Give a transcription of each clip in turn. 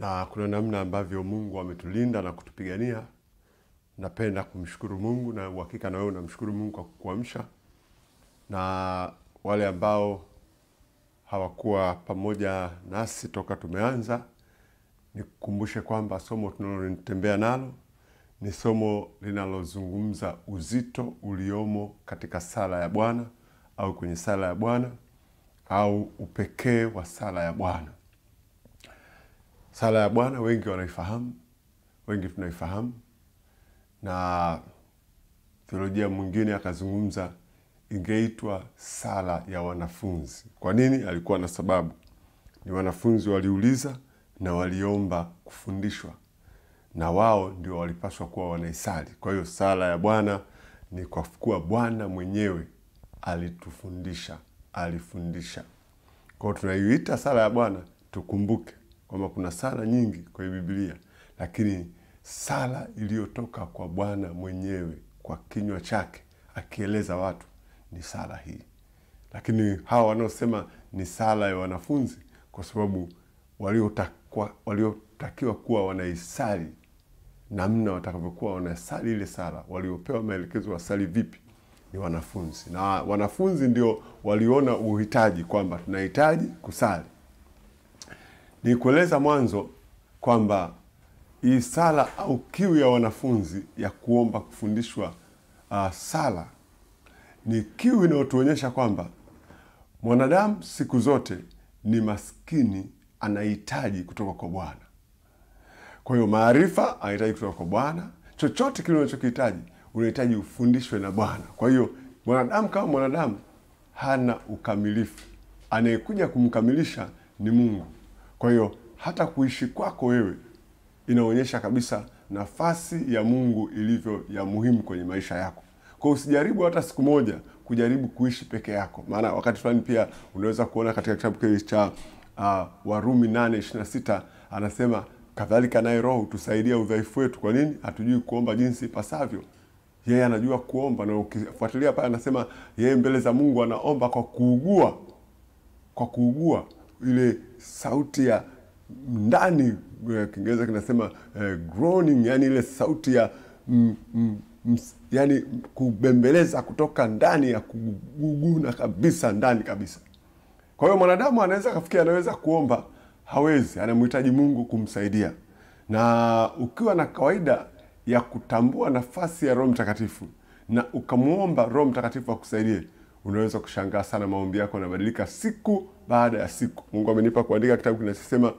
na kuna namna ambavyo Mungu ametulinda na kutupigania. Napenda kumshukuru Mungu na uhakika na wewe unamshukuru Mungu kwa kukuamsha, na wale ambao hawakuwa pamoja nasi toka tumeanza, nikukumbushe kwamba somo tunalotembea nalo ni somo linalozungumza uzito uliomo katika sala ya Bwana au kwenye sala ya Bwana au upekee wa sala ya Bwana. Sala ya Bwana wengi wanaifahamu, wengi tunaifahamu, na theolojia mwingine akazungumza ingeitwa sala ya wanafunzi. Kwa nini? Alikuwa na sababu. Ni wanafunzi waliuliza na waliomba kufundishwa, na wao ndio walipaswa kuwa wanaisali. Kwa hiyo sala ya Bwana ni kwa kuwa Bwana mwenyewe alitufundisha, alifundisha. Kwa hiyo tunaiita sala ya Bwana, tukumbuke kwamba kuna sala nyingi kwenye bibilia lakini sala iliyotoka kwa Bwana mwenyewe kwa kinywa chake akieleza watu ni sala hii. Lakini hawa wanaosema ni sala ya wanafunzi, kwa sababu waliotakiwa waliotakiwa kuwa wanaisali namna watakavyokuwa wanasali ile sala, waliopewa maelekezo wasali vipi, ni wanafunzi, na wanafunzi ndio waliona uhitaji kwamba tunahitaji kusali. Ni kueleza mwanzo kwamba hii sala au kiu ya wanafunzi ya kuomba kufundishwa uh, sala ni kiu inayotuonyesha kwamba mwanadamu siku zote ni maskini, anahitaji kutoka kwa Bwana. Kwa hiyo maarifa anahitaji kutoka kwa Bwana. Chochote kile unachokihitaji unahitaji ufundishwe na Bwana. Kwa hiyo mwanadamu kama mwanadamu hana ukamilifu, anayekuja kumkamilisha ni Mungu. Kwa hiyo hata kuishi kwako wewe inaonyesha kabisa nafasi ya Mungu ilivyo ya muhimu kwenye maisha yako. Kwa usijaribu hata siku moja kujaribu kuishi peke yako, maana wakati fulani pia unaweza kuona katika kitabu kile cha uh, Warumi 8:26 anasema kadhalika naye Roho hutusaidia udhaifu wetu. Kwa nini? Hatujui kuomba jinsi ipasavyo. Yeye anajua kuomba, na ukifuatilia pale anasema yeye mbele za Mungu anaomba kwa kuugua, kwa kuugua ile sauti ya ndani, Kiingereza kinasema eh, groaning, yani ile sauti ya mm, mm, ms, yani kubembeleza kutoka ndani ya kuguguna kabisa ndani kabisa. Kwa hiyo mwanadamu anaweza kafikia, anaweza kuomba, hawezi, anamhitaji Mungu kumsaidia. Na ukiwa na kawaida ya kutambua nafasi ya Roho Mtakatifu na ukamwomba Roho Mtakatifu akusaidie, unaweza kushangaa sana, maombi yako yanabadilika siku baada ya siku. Mungu amenipa kuandika kitabu kinachosema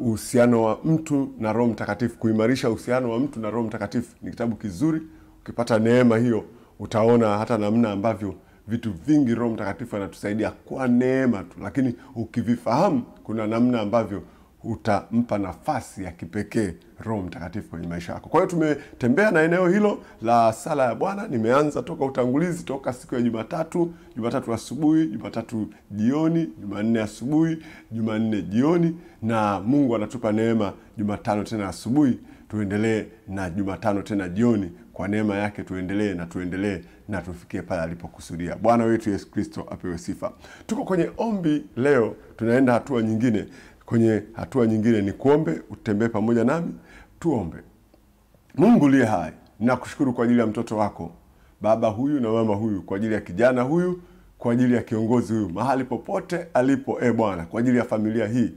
uhusiano uh, wa mtu na Roho Mtakatifu, kuimarisha uhusiano wa mtu na Roho Mtakatifu. Ni kitabu kizuri. Ukipata neema hiyo, utaona hata namna ambavyo vitu vingi Roho Mtakatifu anatusaidia kwa neema tu, lakini ukivifahamu, kuna namna ambavyo utampa nafasi ya kipekee Roho Mtakatifu kwenye maisha yako. Kwa hiyo tumetembea na eneo hilo la sala ya Bwana. Nimeanza toka utangulizi, toka siku ya Jumatatu, Jumatatu asubuhi, Jumatatu jioni, Jumanne asubuhi, Jumanne jioni, na Mungu anatupa neema Jumatano tena asubuhi, tuendelee na Jumatano tena jioni. Kwa neema yake tuendelee na tuendelee na tufikie pale alipokusudia. Bwana wetu Yesu Kristo apewe sifa. Tuko kwenye ombi leo, tunaenda hatua nyingine kwenye hatua nyingine ni kuombe, utembee pamoja nami tuombe. Mungu liye hai, nakushukuru kwa ajili ya mtoto wako baba huyu na mama huyu, kwa ajili ya kijana huyu, kwa ajili ya kiongozi huyu, mahali popote alipo, e Bwana, kwa ajili ya familia hii.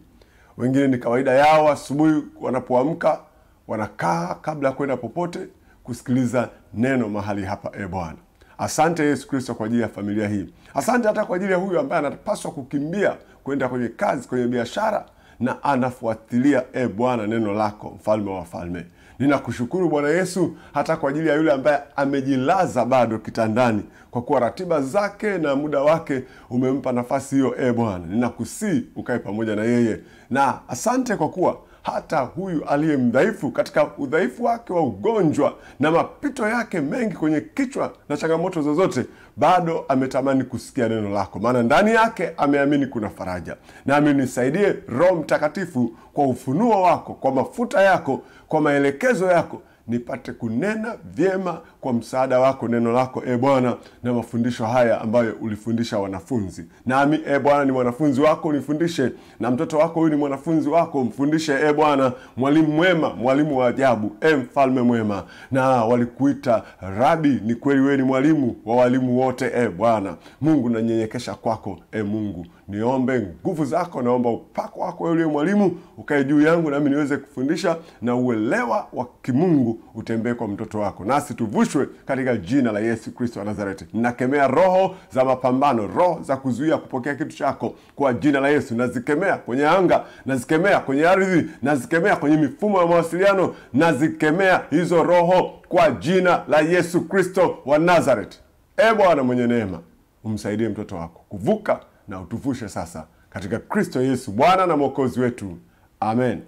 Wengine ni kawaida yao asubuhi wanapoamka wanakaa kabla ya kwenda popote kusikiliza neno mahali hapa, e Bwana. Asante Yesu Kristo kwa ajili ya familia hii. Asante hata kwa ajili ya huyu ambaye anapaswa kukimbia kwenda kwenye kazi, kwenye biashara na anafuatilia e Bwana neno lako, mfalme wa wafalme. Ninakushukuru Bwana Yesu hata kwa ajili ya yule ambaye amejilaza bado kitandani, kwa kuwa ratiba zake na muda wake umempa nafasi hiyo. E Bwana, ninakusii ukae pamoja na yeye, na asante kwa kuwa hata huyu aliye mdhaifu katika udhaifu wake wa ugonjwa na mapito yake mengi kwenye kichwa na changamoto zozote, bado ametamani kusikia neno lako, maana ndani yake ameamini kuna faraja. Nami nisaidie Roho Mtakatifu kwa ufunuo wako, kwa mafuta yako, kwa maelekezo yako nipate kunena vyema kwa msaada wako neno lako e Bwana, na mafundisho haya ambayo ulifundisha wanafunzi. Nami e Bwana ni mwanafunzi wako, unifundishe, na mtoto wako huyu ni mwanafunzi wako, mfundishe e Bwana, mwalimu mwema, mwalimu wa ajabu, e mfalme mwema. Na walikuita Rabi, ni kweli wewe ni mwalimu wa walimu wote e Bwana Mungu. Nanyenyekesha kwako e Mungu, niombe nguvu zako, naomba upako wako uliye mwalimu ukae juu yangu, nami niweze kufundisha na uelewa wa kimungu utembee kwa mtoto wako, nasi tuvushwe katika jina la Yesu Kristo wa Nazareti. Nakemea roho za mapambano, roho za kuzuia kupokea kitu chako kwa jina la Yesu. Nazikemea kwenye anga, nazikemea kwenye ardhi, nazikemea kwenye mifumo ya mawasiliano, nazikemea hizo roho kwa jina la Yesu Kristo wa Nazareti. E Bwana mwenye neema, umsaidie mtoto wako kuvuka na utuvushe sasa katika Kristo Yesu Bwana na Mwokozi wetu, amen.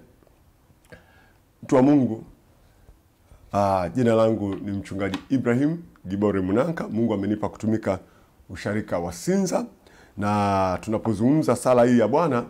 Mtu wa Mungu, uh, jina langu ni mchungaji Ibrahim Gibore Munanka. Mungu amenipa kutumika usharika wa Sinza, na tunapozungumza sala hii ya Bwana,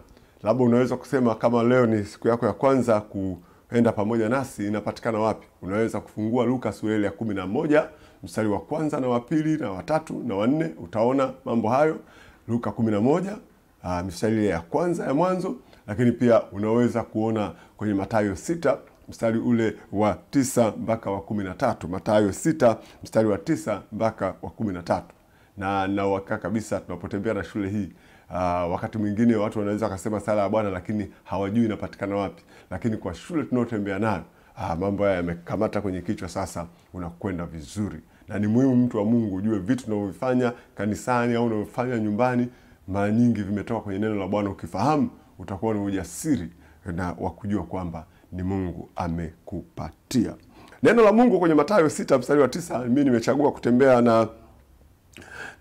labda unaweza kusema kama leo ni siku yako ya kwanza kuenda pamoja nasi, inapatikana wapi? Unaweza kufungua Luka sura ya kumi na moja mstari wa kwanza na wa pili na watatu na wanne, utaona mambo hayo. Luka kumi na moja uh, mstari ya kwanza ya mwanzo, lakini pia unaweza kuona kwenye Mathayo sita mstari ule wa tisa mpaka wa kumi na tatu. Matayo sita mstari wa tisa mpaka wa kumi na tatu. Na nauhakika kabisa tunapotembea na shule hii uh, wakati mwingine watu wanaweza wakasema sala ya Bwana lakini hawajui inapatikana wapi, lakini kwa shule tunaotembea nayo uh, mambo haya yamekamata kwenye kichwa, sasa unakwenda vizuri, na ni muhimu mtu wa Mungu ujue vitu unavyofanya kanisani au unavyofanya nyumbani mara nyingi vimetoka kwenye neno la Bwana. Ukifahamu utakuwa na ujasiri na wa kujua kwamba ni Mungu amekupatia neno la Mungu kwenye Mathayo sita mstari wa tisa. Mimi nimechagua kutembea na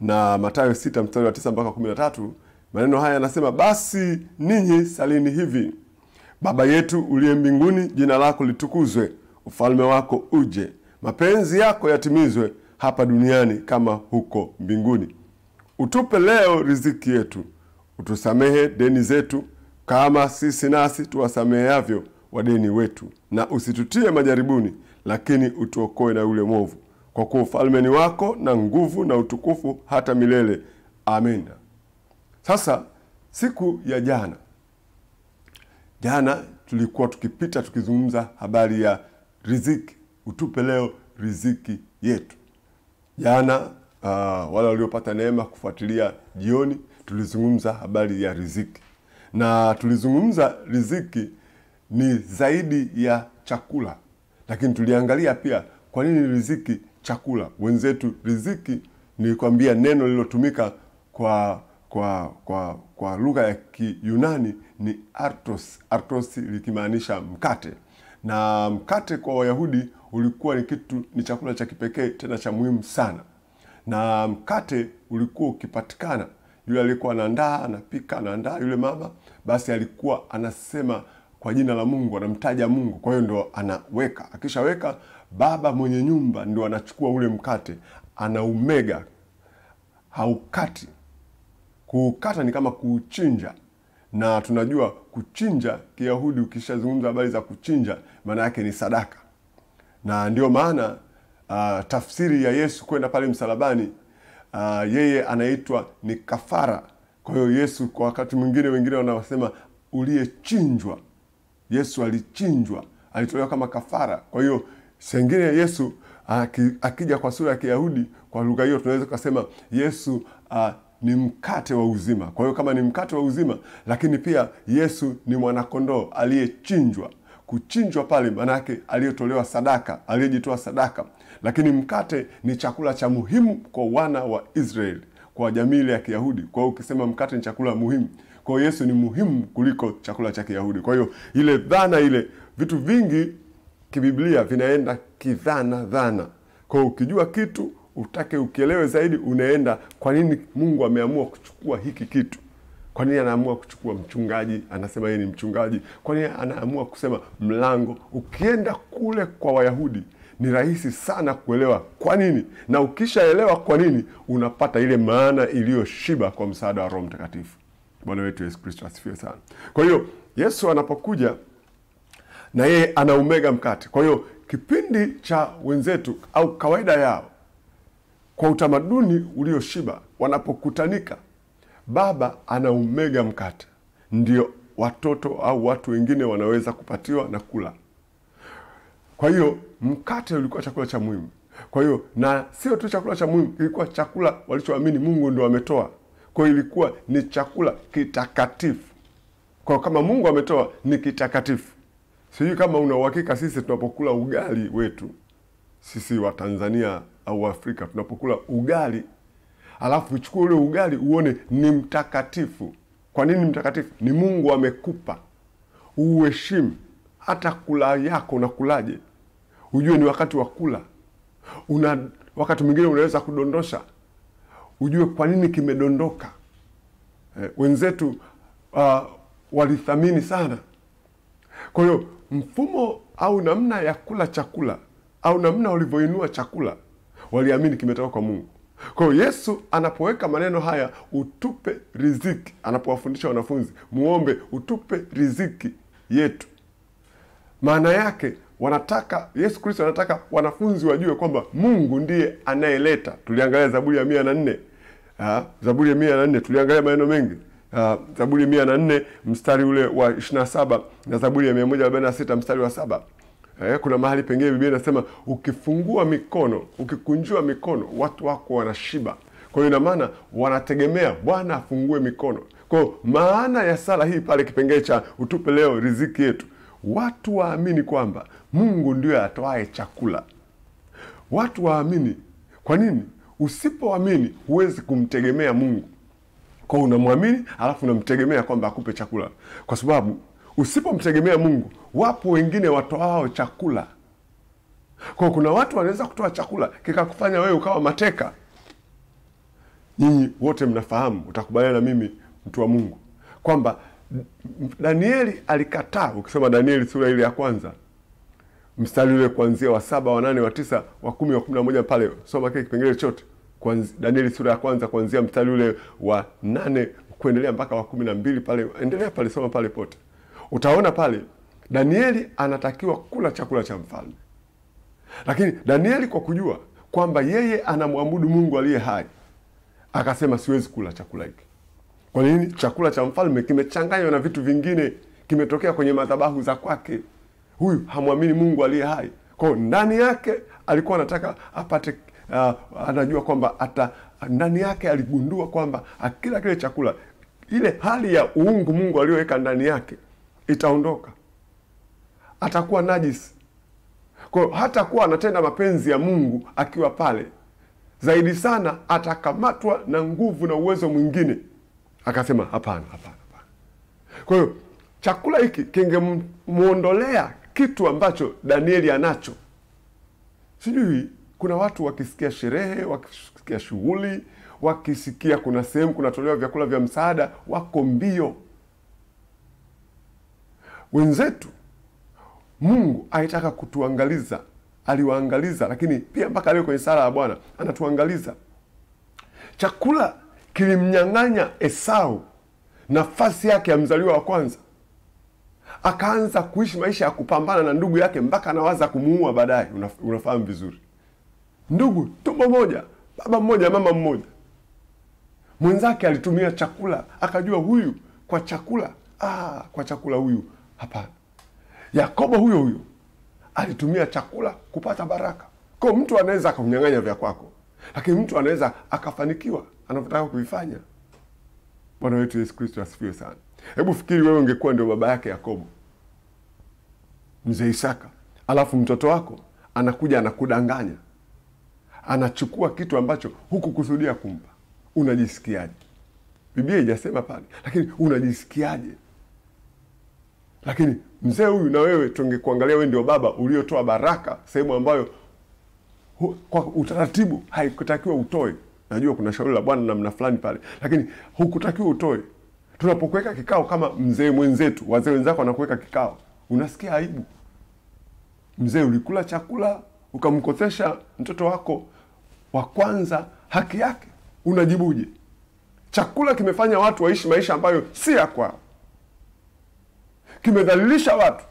na Mathayo sita mstari wa tisa mpaka kumi na tatu. Maneno haya yanasema, basi ninyi salini hivi: Baba yetu uliye mbinguni, jina lako litukuzwe, ufalme wako uje, mapenzi yako yatimizwe hapa duniani kama huko mbinguni. Utupe leo riziki yetu, utusamehe deni zetu kama sisi nasi tuwasameheavyo wadeni wetu, na usitutie majaribuni, lakini utuokoe na yule mwovu, kwa kuwa ufalme ni wako na nguvu na utukufu hata milele. Amina. Sasa siku ya jana jana tulikuwa tukipita tukizungumza habari ya riziki. Utupe leo riziki yetu. Jana uh, wale waliopata neema kufuatilia jioni, tulizungumza habari ya riziki, na tulizungumza riziki ni zaidi ya chakula, lakini tuliangalia pia kwa nini riziki chakula. Wenzetu riziki, nilikwambia neno lililotumika kwa kwa kwa kwa lugha ya Kiyunani ni artos, artos likimaanisha mkate, na mkate kwa Wayahudi ulikuwa ni kitu ni chakula cha kipekee tena cha muhimu sana, na mkate ulikuwa ukipatikana, yule alikuwa anaandaa anapika, anaandaa yule mama, basi alikuwa anasema kwa jina la Mungu, anamtaja Mungu. Kwa hiyo ndo anaweka, akishaweka baba mwenye nyumba ndo anachukua ule mkate, anaumega, haukati Kuukata ni kama kuuchinja, na tunajua kuchinja Kiyahudi, ukishazungumza habari za kuchinja, maana yake ni sadaka, na ndio maana uh, tafsiri ya Yesu kwenda pale msalabani, uh, yeye anaitwa ni kafara. Kwa hiyo Yesu, kwa wakati mwingine, wengine wanasema uliyechinjwa. Yesu alichinjwa, alitolewa kama kafara. Kwa hiyo sengine Yesu akija kwa sura ya Kiyahudi, kwa lugha hiyo tunaweza kusema Yesu uh, ni mkate wa uzima. Kwa hiyo kama ni mkate wa uzima, lakini pia Yesu ni mwanakondoo aliyechinjwa. Kuchinjwa pale maanake aliyetolewa sadaka, aliyejitoa sadaka. Lakini mkate ni chakula cha muhimu kwa wana wa Israeli, kwa jamii ile ya Kiyahudi. Kwa hiyo ukisema mkate ni chakula muhimu, kwa Yesu ni muhimu kuliko chakula cha Kiyahudi. Kwa hiyo ile dhana ile, vitu vingi kibiblia vinaenda kidhana dhana. Kwa hiyo ukijua kitu utake ukielewe zaidi, unaenda kwa nini Mungu ameamua kuchukua hiki kitu. Kwa nini anaamua kuchukua mchungaji, anasema yeye ni mchungaji? Kwa nini anaamua kusema mlango? Ukienda kule kwa Wayahudi ni rahisi sana kuelewa kwa nini, na ukishaelewa kwa nini, unapata ile maana iliyoshiba kwa msaada wa Roho Mtakatifu. Bwana wetu Yesu Kristo asifiwe sana. Kwa hiyo Yesu anapokuja na yeye anaumega mkate. Kwa hiyo kipindi cha wenzetu au kawaida yao, kwa utamaduni ulioshiba, wanapokutanika, baba anaumega mkate, ndio watoto au watu wengine wanaweza kupatiwa na kula. Kwa hiyo mkate ulikuwa chakula cha muhimu. Kwa hiyo na sio tu chakula cha muhimu, ilikuwa chakula walichoamini Mungu ndio ametoa. Kwa ilikuwa ni chakula kitakatifu. Kwa kama Mungu ametoa ni kitakatifu. Sijui kama una uhakika, sisi tunapokula ugali wetu sisi wa Tanzania au Afrika tunapokula ugali alafu uchukue ule ugali uone ni mtakatifu. Kwa nini mtakatifu? Ni Mungu amekupa, uheshimu. Hata kula yako unakulaje, ujue ni wakati wa kula. Una wakati mwingine unaweza kudondosha, ujue kwa nini kimedondoka. Eh, wenzetu uh, walithamini sana. Kwa hiyo mfumo au namna ya kula chakula au namna walivyoinua chakula waliamini kimetoka kwa Mungu. Kwa hiyo Yesu anapoweka maneno haya, utupe riziki, anapowafundisha wanafunzi, muombe utupe riziki yetu, maana yake wanataka Yesu Kristo anataka wanafunzi wajue kwamba Mungu ndiye anayeleta. Tuliangalia Zaburi ya mia na nne uh, Zaburi ya mia na nne tuliangalia maneno mengi uh, Zaburi ya mia na nne mstari ule wa ishirini na saba na Zaburi ya mia moja arobaini na sita mstari wa saba Eh, kuna mahali pengine Biblia inasema ukifungua mikono, ukikunjua mikono, watu wako wanashiba. Kwa hiyo ina maana wanategemea Bwana afungue mikono. kwao maana ya sala hii pale kipengee cha utupe leo riziki yetu, watu waamini kwamba Mungu ndio atoae chakula. Watu waamini. Kwa nini? Usipoamini huwezi kumtegemea Mungu. Kwa unamwamini alafu unamtegemea kwamba akupe chakula, kwa sababu usipomtegemea Mungu, wapo wengine watoao chakula. Kwa kuna watu wanaweza kutoa chakula kikakufanya wewe ukawa mateka. Nyinyi wote mnafahamu, utakubaliana na mimi mtu wa Mungu, kwamba Danieli alikataa. Ukisoma Danieli sura ile ya kwanza mstari ule kuanzia wa saba wa nane wa tisa wa kumi wa kumi na moja pale, soma kile kipengele chote Danieli sura ya kwanza kuanzia mstari ule wa nane kuendelea mpaka wa kumi na mbili pale, endelea pale, soma pale pote utaona pale Danieli anatakiwa kula chakula cha mfalme, lakini Danieli kwa kujua kwamba yeye anamwabudu Mungu aliye hai akasema siwezi kula chakula hiki. Kwa nini? Chakula cha mfalme kimechanganywa na vitu vingine, kimetokea kwenye madhabahu za kwake. Huyu hamwamini Mungu aliye hai, kwa hiyo ndani yake alikuwa anataka apate uh, anajua kwamba ata ndani yake aligundua kwamba akila kile chakula, ile hali ya uungu Mungu aliyoweka ndani yake itaondoka, atakuwa najisi. Kwa hiyo hatakuwa anatenda mapenzi ya Mungu akiwa pale, zaidi sana atakamatwa na nguvu na uwezo mwingine. Akasema hapana, hapana, hapana. Kwa hiyo chakula hiki kingemwondolea kitu ambacho Danieli anacho. Sijui kuna watu wakisikia sherehe, wakisikia shughuli, wakisikia kuna sehemu kunatolewa vyakula vya msaada, wako mbio wenzetu Mungu aitaka kutuangaliza, aliwaangaliza, lakini pia mpaka leo kwenye sala ya Bwana anatuangaliza. Chakula kilimnyang'anya Esau nafasi yake ya mzaliwa wa kwanza, akaanza kuishi maisha ya kupambana na ndugu yake mpaka anawaza kumuua baadaye. Una, unafahamu vizuri, ndugu tumbo moja, baba mmoja, mama mmoja. Mwenzake alitumia chakula, akajua huyu kwa chakula, ah, kwa chakula huyu Hapana. Yakobo huyo huyo alitumia chakula kupata baraka. Kwa mtu anaweza akamnyang'anya vya kwako, lakini mtu anaweza akafanikiwa anavyotaka kuifanya Bwana wetu Yesu Kristo asifiwe sana. Hebu fikiri wewe ungekuwa ndio baba yake Yakobo, mzee Isaka, alafu mtoto wako anakuja anakudanganya, anachukua kitu ambacho hukukusudia kumpa, unajisikiaje? Biblia ijasema pale, lakini unajisikiaje? Lakini mzee huyu na wewe, tungekuangalia wewe ndio baba uliotoa baraka sehemu ambayo kwa utaratibu haikutakiwa utoe. Najua kuna shauri la Bwana namna fulani pale, lakini hukutakiwa utoe. Tunapokuweka kikao kama mzee mwenzetu, wazee wenzako wanakuweka kikao, unasikia aibu. Mzee, ulikula chakula ukamkosesha mtoto wako wa kwanza haki yake, unajibuje? Chakula kimefanya watu waishi maisha ambayo si ya kwao kimedhalilisha watu.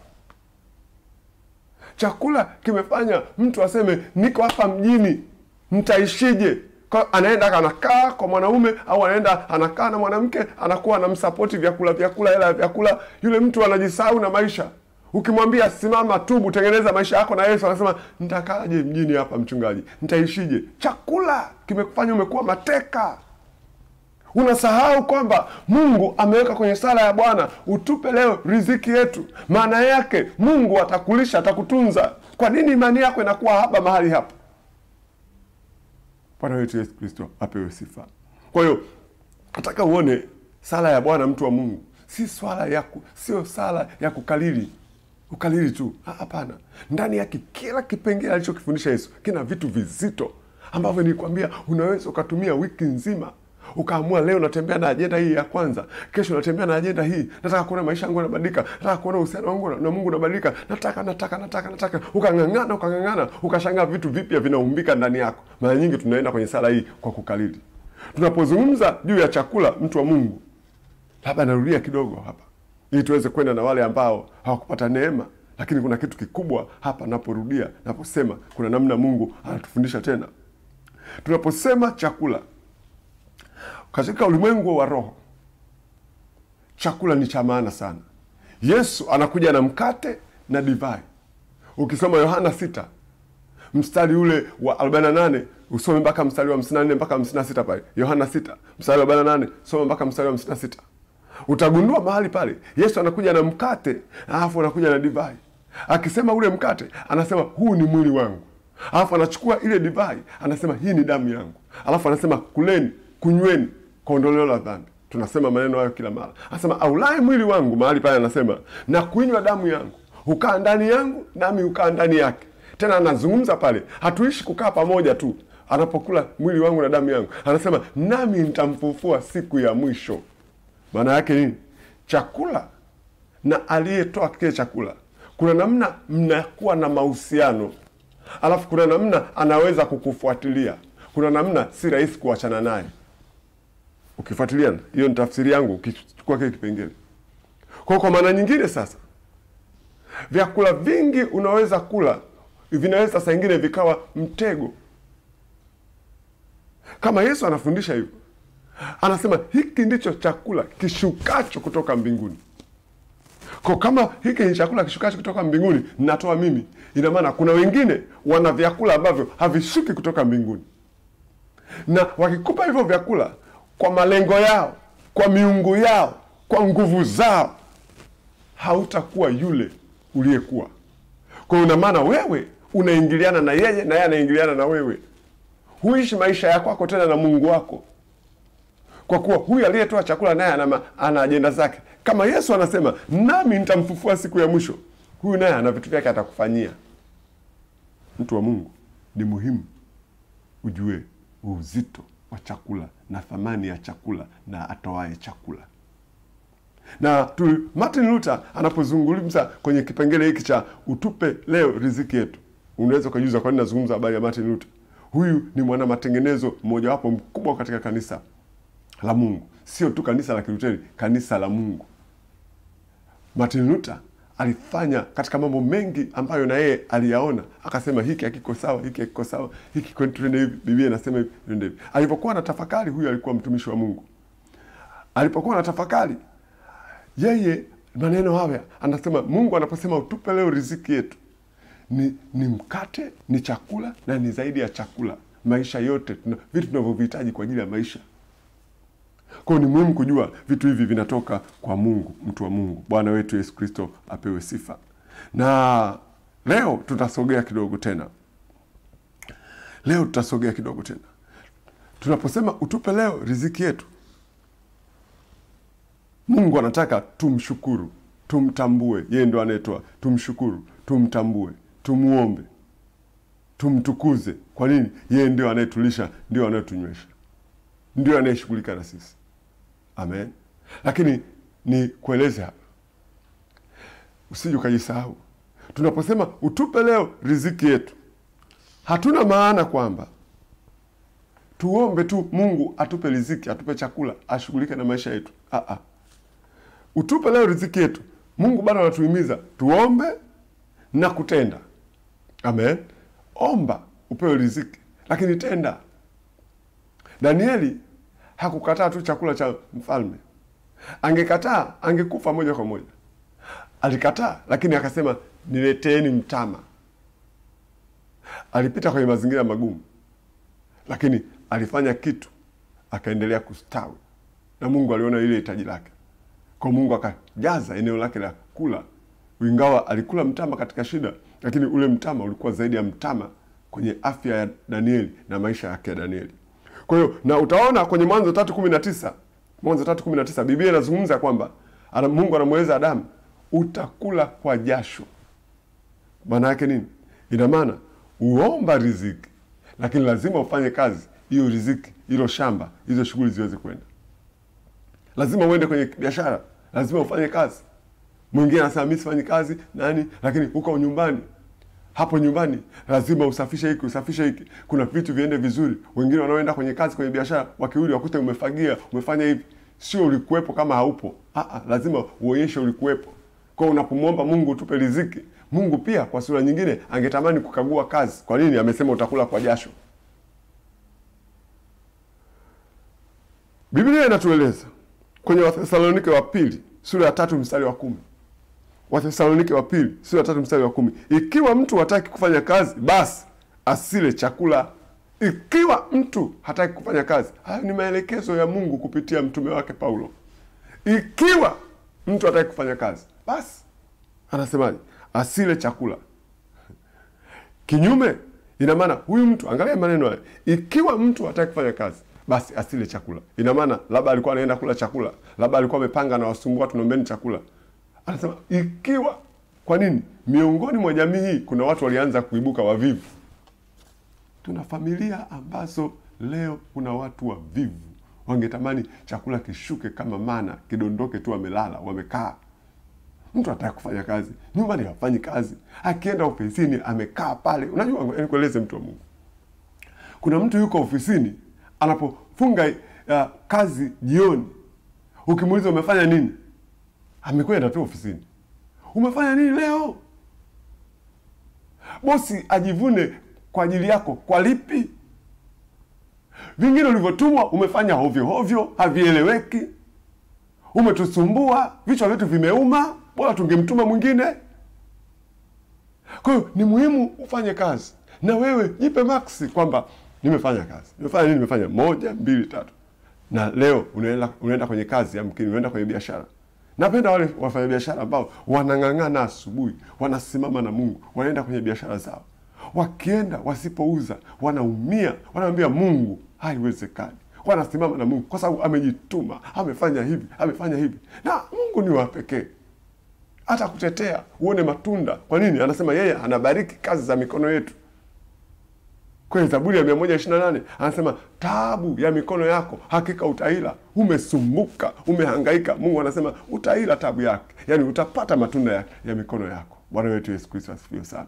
chakula kimefanya mtu aseme niko hapa mjini, mtaishije? Kwa anaenda anakaa kwa mwanaume au anaenda anakaa na mwanamke, anakuwa anamsapoti vyakula vyakula, hela ya vyakula. Yule mtu anajisahau na maisha. Ukimwambia simama, tubu, tengeneza maisha yako na Yesu, anasema nitakaje mjini hapa mchungaji, nitaishije? Chakula kimekufanya umekuwa mateka. Unasahau kwamba Mungu ameweka kwenye sala ya Bwana, utupe leo riziki yetu. Maana yake Mungu atakulisha, atakutunza. Kwa nini imani yako inakuwa haba mahali hapa? Bwana wetu Yesu Kristo apewe sifa. Kwa hiyo nataka uone sala ya Bwana, mtu wa Mungu, si swala ya ku, sio sala ya kukalili ukalili tu. Ha, Hapana, ndani yake kila kipengele alichokifundisha Yesu kina vitu vizito ambavyo nilikwambia unaweza ukatumia wiki nzima ukaamua leo natembea na ajenda hii ya kwanza, kesho natembea na ajenda hii. Nataka kuona maisha yangu yanabadilika, nataka kuona uhusiano wangu na Mungu unabadilika, nataka nataka nataka nataka, ukang'ang'ana ukang'ang'ana, ukashangaa vitu vipya vinaumbika ndani yako. Mara nyingi tunaenda kwenye sala hii kwa kukalili. Tunapozungumza juu ya chakula, mtu wa Mungu, labda narudia kidogo hapa ili tuweze kwenda na wale ambao hawakupata neema, lakini kuna kitu kikubwa hapa naporudia, naposema kuna namna Mungu anatufundisha tena. Tunaposema chakula katika ulimwengu wa roho, chakula ni cha maana sana. Yesu anakuja na mkate na divai. Ukisoma Yohana 6 mstari ule wa 48 usome mpaka mstari wa 54 mpaka 56 pale. Yohana 6 mstari wa 48 soma mpaka mstari wa 56 utagundua mahali pale Yesu anakuja na mkate alafu anakuja na divai. Akisema ule mkate anasema huu ni mwili wangu, alafu anachukua ile divai anasema hii ni damu yangu, alafu anasema kuleni, kunyweni ondoleo la dhambi. Tunasema maneno hayo kila mara. Anasema aulaye mwili wangu, mahali pale anasema na kuinywa damu yangu, hukaa ndani yangu nami hukaa ndani yake. Tena anazungumza pale, hatuishi kukaa pamoja tu. Anapokula mwili wangu na damu yangu, anasema nami nitamfufua siku ya mwisho. Maana yake nini? Chakula na aliyetoa kile chakula, kuna namna mnakuwa na mahusiano, alafu kuna namna anaweza kukufuatilia, kuna namna si rahisi kuachana naye. Ukifuatilia, hiyo ni tafsiri yangu, ukichukua kile kipengele. Kwa kwa maana nyingine, sasa vyakula vingi unaweza kula, vinaweza saa ingine vikawa mtego, kama Yesu anafundisha hivyo anasema hiki ndicho chakula kishukacho kutoka mbinguni. Kwa kama hiki ni chakula kishukacho kutoka mbinguni, natoa mimi, ina maana kuna wengine wana vyakula ambavyo havishuki kutoka mbinguni, na wakikupa hivyo vyakula kwa malengo yao, kwa miungu yao, kwa nguvu zao, hautakuwa yule uliyekuwa. Kwa hiyo ina maana wewe unaingiliana na yeye na yeye anaingiliana na wewe, huishi maisha ya kwako tena na Mungu wako kwa kuwa huyu aliyetoa chakula naye ana, ana ajenda zake. Kama Yesu anasema nami nitamfufua siku ya mwisho, huyu naye ana vitu vyake atakufanyia. Mtu wa Mungu, ni muhimu ujue uzito wa chakula na thamani ya chakula na atoae chakula. Na tu, Martin Luther anapozungumza kwenye kipengele hiki cha utupe leo riziki yetu, unaweza ukajuza kwa nini nazungumza habari ya Martin Luther. Huyu ni mwana matengenezo mmojawapo mkubwa katika kanisa la Mungu, sio tu kanisa la Kiluteri, kanisa la Mungu. Martin Luther alifanya katika mambo mengi ambayo na yeye aliyaona, akasema hiki hakiko sawa, hiki hakiko sawa, hiki twende hivi, Biblia inasema hivi, hivi. Alipokuwa na tafakari, huyu alikuwa mtumishi wa Mungu. Alipokuwa na tafakari, yeye maneno haya anasema, Mungu anaposema utupe leo riziki yetu, ni, ni mkate, ni chakula na ni zaidi ya chakula, maisha yote, vitu tunavyovihitaji kwa ajili ya maisha kwa ni muhimu kujua vitu hivi vinatoka kwa Mungu, mtu wa Mungu. Bwana wetu Yesu Kristo apewe sifa. Na leo tutasogea kidogo tena, leo tutasogea kidogo tena. Tunaposema utupe leo riziki yetu, Mungu anataka tumshukuru, tumtambue yeye ndo anayetoa. Tumshukuru, tumtambue, tumuombe, tumtukuze. Kwa nini? Yeye ndio anayetulisha, ndio anayetunywesha, ndio anayeshughulika na sisi. Amen. Lakini ni kueleze hapa, usije ukajisahau. Tunaposema utupe leo riziki yetu, hatuna maana kwamba tuombe tu Mungu atupe riziki, atupe chakula, ashughulike na maisha yetu. Aa, utupe leo riziki yetu, Mungu bado anatuhimiza tuombe na kutenda. Amen. Omba upewe riziki, lakini tenda. Danieli hakukataa tu chakula cha mfalme. Angekataa angekufa moja kwa moja. Alikataa, lakini akasema nileteeni mtama. Alipita kwenye mazingira magumu, lakini alifanya kitu, akaendelea kustawi, na Mungu aliona ile hitaji lake, kwa Mungu akajaza eneo lake la kula. Ingawa alikula mtama katika shida, lakini ule mtama ulikuwa zaidi ya mtama kwenye afya ya Danieli na maisha yake ya Danieli. Kwa hiyo na utaona kwenye Mwanzo tatu kumi na tisa Mwanzo tatu kumi na tisa Biblia inazungumza kwamba Mungu anamweleza Adamu, utakula kwa jasho. Maana yake nini? Ina maana uomba riziki, lakini lazima ufanye kazi hiyo riziki, hilo shamba, hizo shughuli ziweze kwenda. Lazima uende kwenye biashara, lazima ufanye kazi. Mwingine anasema mimi sifanyi kazi nani, lakini huko nyumbani hapo nyumbani lazima usafishe hiki usafishe hiki, kuna vitu viende vizuri. Wengine wanaoenda kwenye kazi kwenye biashara, wakirudi wakute umefagia umefanya hivi, sio ulikuwepo kama haupo. Aa, lazima uonyeshe ulikuwepo. Kwa unapomwomba Mungu utupe riziki, Mungu pia kwa sura nyingine angetamani kukagua kazi. Kwa nini amesema utakula kwa jasho? Biblia inatueleza kwenye Wathesalonike wa pili sura ya tatu mstari wa kumi Wathesalonike wa pili sura ya tatu mstari wa kumi ikiwa mtu hataki kufanya kazi basi asile chakula. Ikiwa mtu hataki kufanya kazi, hayo ni maelekezo ya Mungu kupitia mtume wake Paulo. Ikiwa mtu hataki kufanya kazi, basi anasemaje? Asile chakula. Kinyume, ina maana huyu mtu, angalia maneno haya, ikiwa mtu hataki kufanya kazi basi asile chakula. Ina maana labda alikuwa anaenda kula chakula, labda alikuwa amepanga na wasumbua, tunaombeni chakula Anasema ikiwa. Kwa nini? Miongoni mwa jamii hii kuna watu walianza kuibuka wavivu. Tuna familia ambazo leo kuna watu wavivu, wangetamani chakula kishuke kama mana, kidondoke tu, wamelala wamekaa. Mtu anataka kufanya kazi nyumbani, hafanyi kazi, akienda ofisini amekaa pale. Unajua, nikueleze mtu wa Mungu, kuna mtu yuko ofisini, anapofunga uh, kazi jioni, ukimuuliza umefanya nini amekwenda tu ofisini. Umefanya nini leo? Bosi ajivune kwa ajili yako kwa lipi? Vingine ulivyotumwa umefanya hovyo hovyo, havieleweki, umetusumbua, vichwa vyetu vimeuma, bora tungemtuma mwingine. Kwa hiyo ni muhimu ufanye kazi, na wewe jipe maksi kwamba nimefanya kazi, nimefanya nini? Nimefanya moja, mbili, tatu. Na leo unaenda unaenda kwenye kazi, yamkini unaenda kwenye biashara Napenda wale wafanyabiashara ambao wanang'ang'ana asubuhi, wanasimama na Mungu, wanaenda kwenye biashara zao. Wakienda wasipouza, wanaumia, wanaambia Mungu haiwezekani. Wanasimama na Mungu kwa sababu amejituma, amefanya hivi, amefanya hivi, na Mungu ni wa pekee, hata kutetea uone matunda. Kwa nini? Anasema yeye anabariki kazi za mikono yetu. Kwenye Zaburi ya mia moja ishirini na nane anasema taabu ya mikono yako hakika utaila. Umesumbuka, umehangaika, Mungu anasema utaila taabu yake, yaani utapata matunda ya, ya mikono yako. Bwana wetu Yesu Kristo asifiwe sana.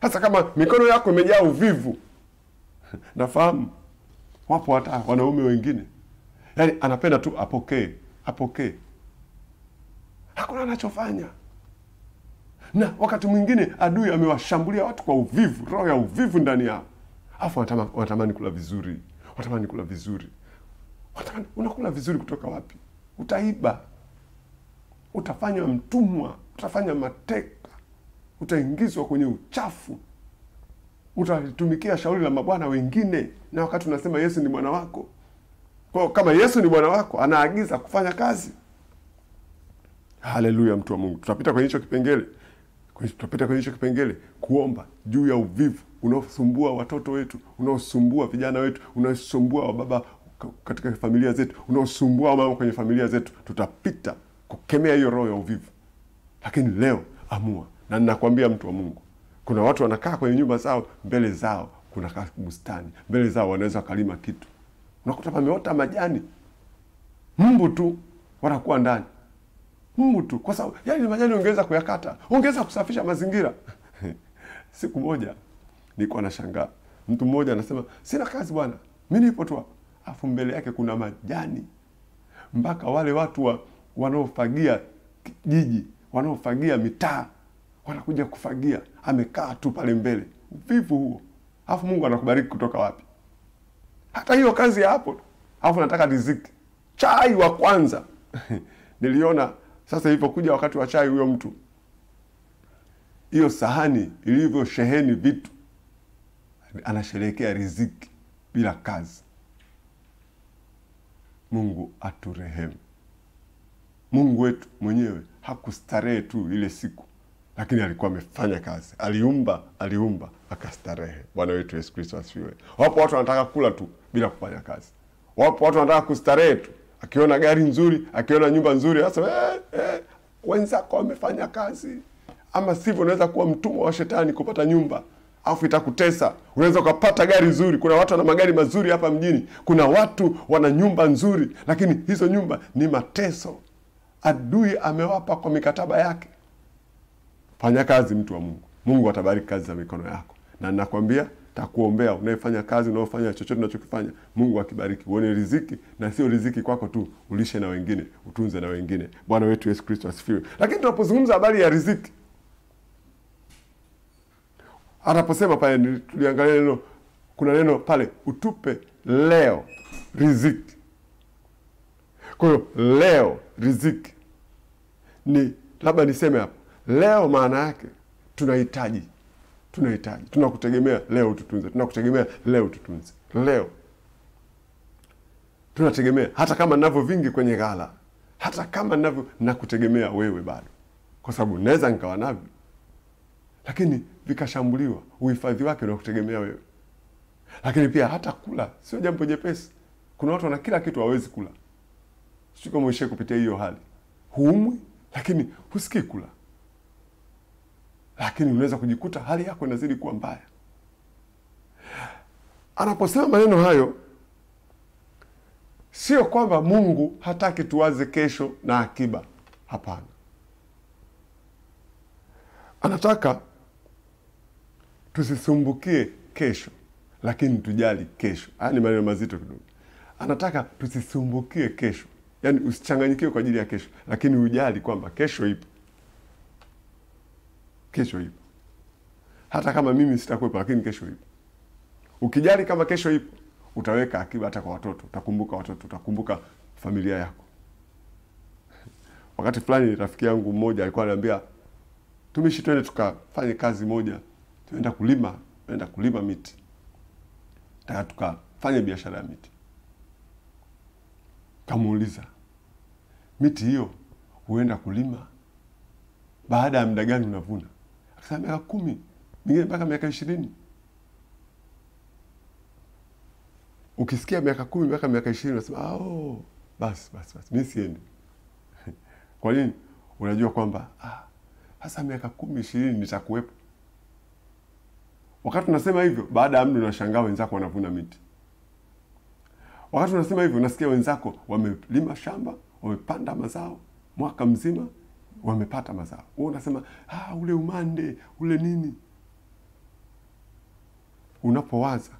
Hasa kama mikono yako imejaa uvivu, nafahamu wapo hata wanaume wengine, yaani anapenda tu apokee, apokee, hakuna anachofanya na wakati mwingine adui amewashambulia watu kwa uvivu, roho ya uvivu ndani yao afu wanatamani, wanatamani kula vizuri, wanatamani kula vizuri, wanatamani. Unakula vizuri kutoka wapi? Utaiba, utafanywa mtumwa, utafanya mateka, utaingizwa kwenye uchafu, utatumikia shauri la mabwana wengine, na wakati unasema Yesu ni bwana wako. Kwa kama Yesu ni bwana wako, anaagiza kufanya kazi. Haleluya, mtu wa Mungu. Tutapita kwenye hicho kipengele tutapita kwenye hicho kipengele kuomba juu ya uvivu unaosumbua watoto wetu, unaosumbua vijana wetu, unaosumbua wababa katika familia zetu, unaosumbua mama kwenye familia zetu. Tutapita kukemea hiyo roho ya uvivu, lakini leo amua. Na ninakwambia mtu wa Mungu, kuna watu wanakaa kwenye nyumba zao, mbele zao kuna bustani, mbele zao wanaweza wakalima kitu, unakuta pameota majani, mbu tu wanakuwa ndani mbu tu, kwa sababu yani majani ungeweza kuyakata, ungeweza kusafisha mazingira. Siku moja nilikuwa nashangaa, mtu mmoja anasema sina kazi bwana, mi nipo tu, afu mbele yake kuna majani, mpaka wale watu wa, wanaofagia jiji wanaofagia mitaa wanakuja kufagia, amekaa tu pale mbele, uvivu huo, Afu Mungu anakubariki kutoka wapi? Hata hiyo kazi ya hapo, Afu nataka riziki. Chai wa kwanza. Niliona sasa ilivyokuja wakati wa chai, huyo mtu. Hiyo sahani ilivyosheheni vitu, anasherehekea riziki bila kazi. Mungu aturehemu. Mungu wetu mwenyewe hakustarehe tu ile siku, lakini alikuwa amefanya kazi. Aliumba, aliumba akastarehe. Bwana wetu Yesu Kristo asifiwe. Wapo watu wanataka kula tu bila kufanya kazi. Wapo watu wanataka kustarehe tu, akiona gari nzuri, akiona nyumba nzuri, sasa eh, eh, wenzako wamefanya kazi. Ama sivyo, unaweza kuwa mtumwa wa shetani kupata nyumba afu itakutesa. Unaweza ukapata gari nzuri. Kuna watu wana magari mazuri hapa mjini, kuna watu wana nyumba nzuri, lakini hizo nyumba ni mateso. Adui amewapa kwa mikataba yake. Fanya kazi, mtu wa Mungu. Mungu atabariki kazi za mikono yako, na nakwambia takuombea unayefanya kazi, unaofanya chochote unachokifanya, Mungu akibariki, uone riziki, na sio riziki kwako tu, ulishe na wengine, utunze na wengine. Bwana wetu Yesu Kristo asifiwe. Lakini tunapozungumza habari ya riziki anaposema pale, tuliangalia neno, kuna neno pale, utupe leo riziki. Kwa hiyo leo riziki ni labda niseme hapa leo, maana yake tunahitaji, tunahitaji, tunakutegemea leo ututunze, tunakutegemea leo ututunze, leo tunategemea, hata kama navyo vingi kwenye ghala, hata kama navyo, nakutegemea wewe bado, kwa sababu naweza nikawa navyo lakini vikashambuliwa, uhifadhi wake unakutegemea wewe. Lakini pia hata kula sio jambo jepesi. Kuna watu wana kila kitu hawezi kula, sio kama kupitia hiyo hali, huumwi lakini husikii kula, lakini unaweza kujikuta hali yako inazidi kuwa mbaya. Anaposema maneno hayo, sio kwamba Mungu hataki tuwaze kesho na akiba. Hapana, anataka tusisumbukie kesho, lakini tujali kesho. Haya ni maneno mazito kidogo. Anataka tusisumbukie kesho, yaani usichanganyikiwe kwa ajili ya kesho, lakini ujali kwamba kesho ipo, kesho ipo. Hata kama mimi sitakuwepo, lakini kesho ipo. Ukijali kama kesho ipo, utaweka akiba hata kwa watoto, utakumbuka watoto, utakumbuka familia yako. Wakati fulani rafiki yangu mmoja alikuwa ananiambia tumishi, twende tukafanye kazi moja, tuenda kulima, tunaenda kulima miti, taka tukafanya biashara ya miti. Kamuuliza, miti hiyo huenda kulima baada ya muda gani unavuna? Akasema miaka kumi, mingine mpaka miaka ishirini. Ukisikia miaka kumi mpaka miaka ishirini unasema oh, basi basi basi, mi siendi. Kwa nini? Unajua kwamba ah, miaka kumi ishirini nitakuwepo. Wakati unasema hivyo, baada ya muda unashangaa wenzako wanavuna miti. Wakati unasema hivyo, unasikia wenzako wamelima shamba, wamepanda mazao mwaka mzima, wamepata mazao. Wewe unasema ah, ule umande ule nini, unapowaza.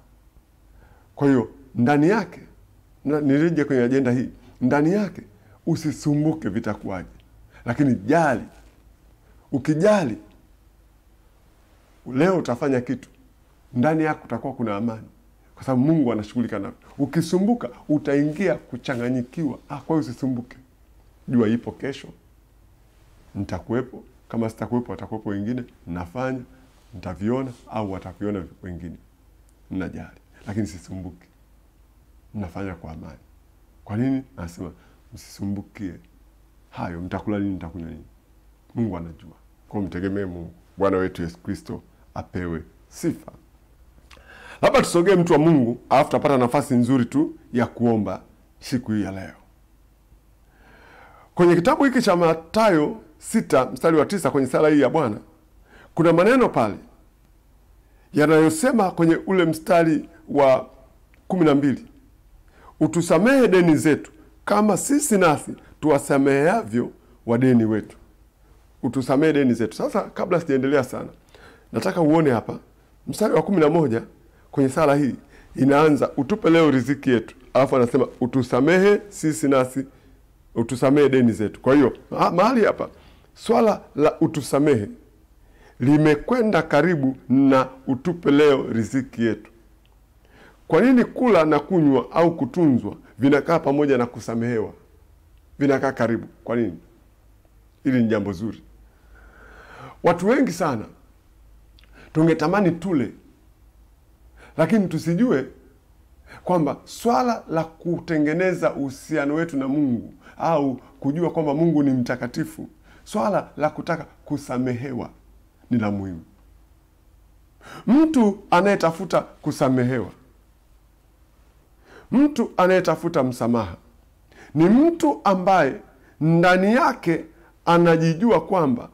Kwa hiyo ndani yake, nirije kwenye ajenda hii, ndani yake usisumbuke vitakuwaje, lakini jali Ukijali leo utafanya kitu, ndani yako utakuwa kuna amani, kwa sababu Mungu anashughulika navyo. Ukisumbuka utaingia kuchanganyikiwa. Ah, kwa hiyo usisumbuke, jua ipo kesho, nitakuwepo. Kama sitakuwepo, watakuwepo wengine, nafanya nitaviona, au wataviona wengine, mnajali, lakini sisumbuki, mnafanya kwa amani. Kwa nini? Anasema msisumbukie hayo, mtakula nini, mtakunywa nini. Mungu anajua, kwa mtegemee Mungu. Bwana wetu Yesu Kristo apewe sifa. Labda tusogee mtu wa Mungu, alafu tutapata nafasi nzuri tu ya kuomba siku hii ya leo. Kwenye kitabu hiki cha Mathayo sita mstari wa tisa kwenye sala hii ya Bwana kuna maneno pale yanayosema kwenye ule mstari wa kumi na mbili utusamehe deni zetu kama sisi nasi tuwasameheavyo wadeni wetu utusamehe deni zetu. Sasa kabla sijaendelea sana, nataka uone hapa mstari wa kumi na moja kwenye sala hii inaanza utupe leo riziki yetu, alafu anasema utusamehe sisi nasi utusamehe deni zetu. Kwa hiyo mahali hapa swala la utusamehe limekwenda karibu na utupe leo riziki yetu. Kwa nini kula na kunywa au kutunzwa vinakaa pamoja na kusamehewa, vinakaa karibu? Kwa nini? Hili ni jambo zuri. Watu wengi sana tungetamani tule, lakini tusijue kwamba swala la kutengeneza uhusiano wetu na Mungu au kujua kwamba Mungu ni mtakatifu, swala la kutaka kusamehewa ni la muhimu. Mtu anayetafuta kusamehewa, mtu anayetafuta msamaha ni mtu ambaye ndani yake anajijua kwamba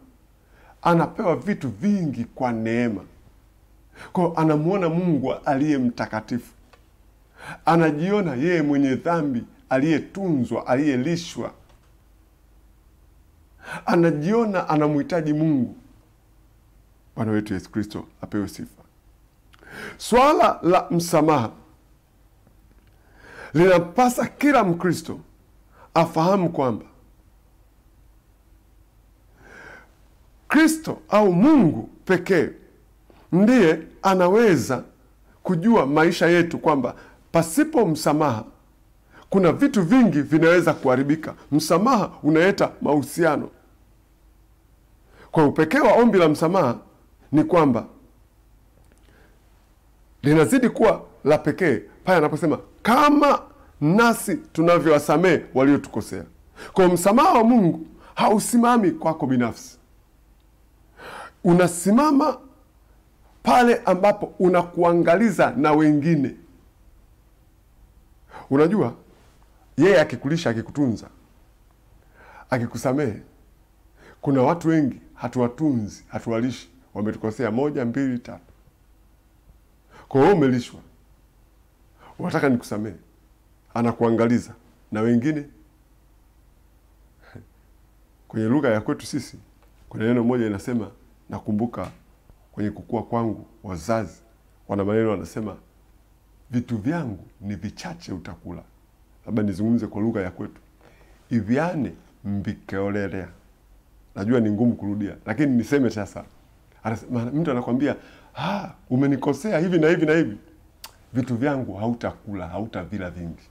anapewa vitu vingi kwa neema. Kwa hiyo anamwona Mungu aliye mtakatifu, anajiona yeye mwenye dhambi, aliyetunzwa, aliyelishwa, anajiona anamhitaji Mungu. Bwana wetu Yesu Kristo apewe sifa. Swala la msamaha linapasa kila Mkristo afahamu kwamba Kristo au Mungu pekee ndiye anaweza kujua maisha yetu, kwamba pasipo msamaha kuna vitu vingi vinaweza kuharibika. Msamaha unaleta mahusiano. Kwa upekee wa ombi la msamaha ni kwamba linazidi kuwa la pekee pale anaposema kama nasi tunavyowasamehe waliotukosea. Kwa msamaha wa Mungu hausimami kwako binafsi, unasimama pale ambapo unakuangaliza na wengine. Unajua, yeye akikulisha, akikutunza, akikusamehe, kuna watu wengi hatuwatunzi, hatuwalishi, wametukosea moja, mbili, tatu. Kwa hiyo umelishwa, unataka nikusamehe, anakuangaliza na wengine. Kwenye lugha ya kwetu sisi kuna neno moja inasema, nakumbuka kwenye kukua kwangu wazazi wana maneno wanasema, vitu vyangu ni vichache utakula. Labda nizungumze kwa lugha ya kwetu, ivyane mvikeolelea Najua ni ngumu kurudia, lakini niseme sasa. Mtu anakwambia umenikosea hivi na hivi na hivi, vitu vyangu hautakula, hautavila vingi.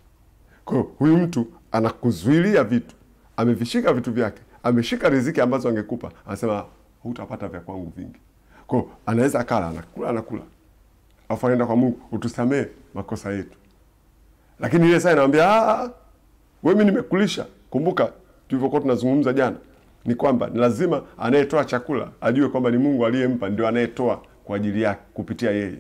Kwa huyu mtu anakuzuilia vitu, amevishika vitu vyake, ameshika riziki ambazo angekupa, anasema hutapata vya kwangu vingi. Kwa anaweza akala, anakula, anakula, afu anaenda kwa Mungu, utusamee makosa yetu. Lakini ile saa inamwambia ah, wewe mimi nimekulisha. Kumbuka tulivyokuwa tunazungumza jana, ni kwamba ni lazima anayetoa chakula ajue kwamba ni Mungu aliyempa, ndio anayetoa kwa ajili yake kupitia yeye.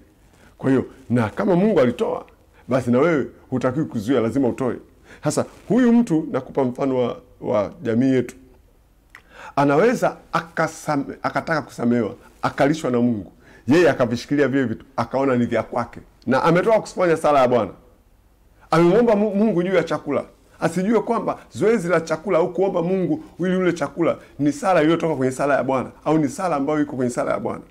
Kwa hiyo na kama Mungu alitoa, basi na wewe hutakiwi kuzuia, lazima utoe. Sasa huyu mtu, nakupa mfano wa, wa jamii yetu, anaweza akasame, akataka kusamewa akalishwa na Mungu, yeye akavishikilia vile vitu, akaona ni vya kwake, na ametoka kufanya sala ya Bwana, amemwomba Mungu juu ya chakula. Asijue kwamba zoezi la chakula au kuomba Mungu ili ule chakula ni sala iliyotoka kwenye sala ya Bwana au ni sala ambayo iko kwenye sala ya Bwana,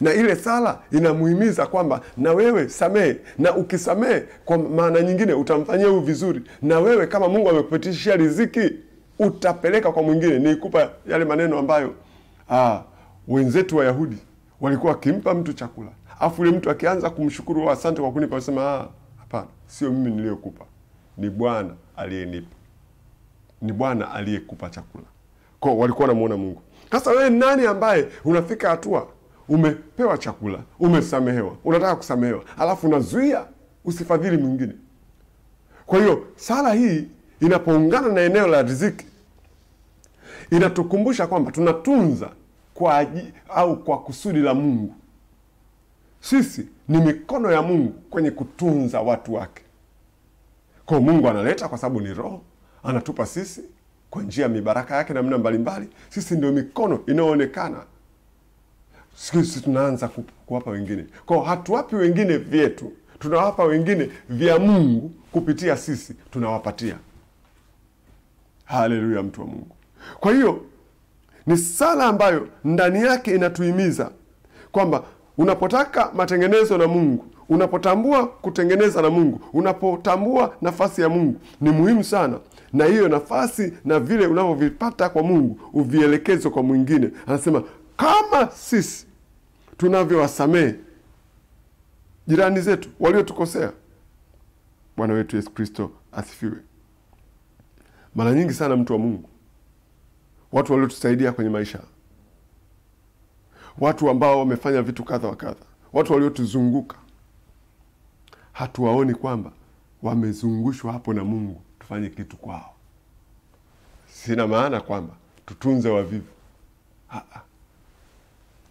na ile sala inamuhimiza kwamba na wewe samehe, na ukisamehe, kwa maana nyingine utamfanyia huu vizuri, na wewe kama Mungu amekupitishia riziki utapeleka kwa mwingine. Nikupa yale maneno ambayo aa, wenzetu Wayahudi walikuwa wakimpa mtu chakula, afu yule mtu akianza kumshukuru, asante kwa kunipa, wasema hapana, sio mimi niliyokupa ni Bwana aliyenipa, ni Bwana aliyekupa chakula. Kwa walikuwa wanamuona Mungu. Sasa wewe nani ambaye unafika hatua umepewa chakula, umesamehewa, unataka kusamehewa, alafu unazuia usifadhili mwingine? Kwa hiyo sala hii inapoungana na eneo la riziki inatukumbusha kwamba tunatunza kwa aji, au kwa kusudi la Mungu. Sisi ni mikono ya Mungu kwenye kutunza watu wake. Kwa Mungu analeta kwa sababu ni Roho, anatupa sisi kwa njia ya mibaraka yake namna mbalimbali. Sisi ndio mikono inayoonekana, sisi tunaanza kuwapa wengine. Kwa hatuwapi wengine vyetu, tunawapa wengine vya Mungu kupitia sisi, tunawapatia. Haleluya, mtu wa Mungu. Kwa hiyo ni sala ambayo ndani yake inatuhimiza kwamba unapotaka matengenezo na Mungu unapotambua kutengeneza na Mungu, unapotambua nafasi ya Mungu, ni muhimu sana na hiyo nafasi na vile unavyovipata kwa Mungu uvielekezwe kwa mwingine. Anasema kama sisi tunavyowasamehe jirani zetu waliotukosea. Bwana wetu Yesu Kristo asifiwe. Mara nyingi sana, mtu wa Mungu, watu waliotusaidia kwenye maisha, watu ambao wamefanya vitu kadha wa kadha, watu waliotuzunguka, hatuwaoni kwamba wamezungushwa hapo na Mungu tufanye kitu kwao. Sina maana kwamba tutunze wavivu,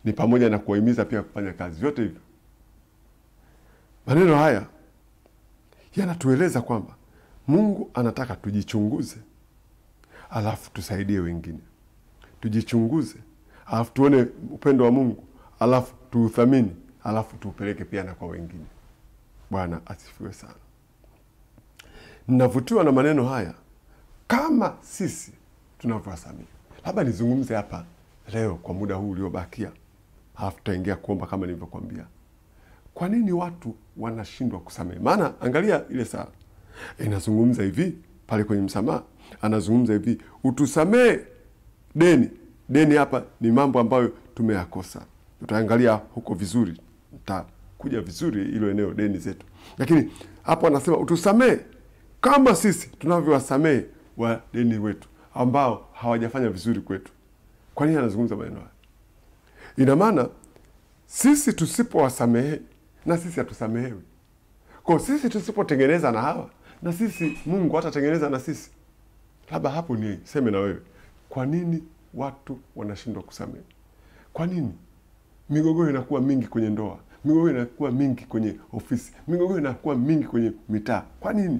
ni pamoja na kuwahimiza pia kufanya kazi. Vyote hivyo, maneno haya yanatueleza kwamba Mungu anataka tujichunguze, alafu tusaidie wengine. Tujichunguze, alafu tuone upendo wa Mungu, alafu tuuthamini, alafu tuupeleke pia na kwa wengine. Bwana asifiwe sana. Ninavutiwa na maneno haya, kama sisi tunavyowasamehe. Labda nizungumze hapa leo kwa muda huu uliobakia, alafu tutaingia kuomba kama nilivyokuambia. Kwa nini watu wanashindwa kusamehe? Maana angalia ile saa inazungumza hivi pale kwenye msamaha, anazungumza hivi, utusamee deni. Deni hapa ni mambo ambayo tumeyakosa, tutaangalia huko vizuri, nitakuja vizuri hilo eneo deni zetu, lakini hapo anasema utusamee kama sisi tunavyowasamee wa deni wetu ambao hawajafanya vizuri kwetu. Kwa nini anazungumza maneno haya? Ina maana sisi tusipowasamehe na sisi hatusamehewi. Kwa sisi tusipotengeneza na hawa na sisi Mungu hatatengeneza na sisi. Labda hapo ni seme na wewe, kwa nini watu wanashindwa kusamehe? Kwa nini migogoro inakuwa mingi kwenye ndoa, migogoro inakuwa mingi kwenye ofisi, migogoro inakuwa mingi kwenye mitaa? Kwa nini?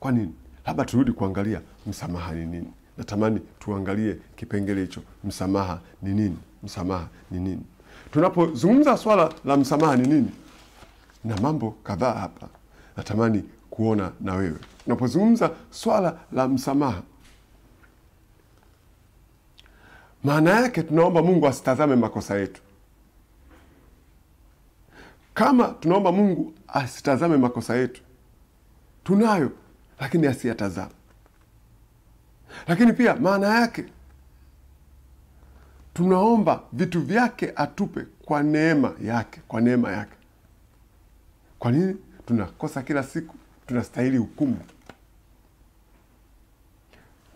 Kwa nini? Labda turudi kuangalia msamaha ni nini. Natamani tuangalie kipengele hicho, msamaha ni nini? Msamaha ni nini? Tunapozungumza swala la msamaha ni nini, na mambo kadhaa hapa natamani kuona na wewe. Tunapozungumza swala la msamaha, maana yake tunaomba Mungu asitazame makosa yetu. Kama tunaomba Mungu asitazame makosa yetu, tunayo lakini asiyatazama Lakini pia maana yake tunaomba vitu vyake atupe kwa neema yake, kwa neema yake. Kwa nini tunakosa kila siku? Tunastahili hukumu.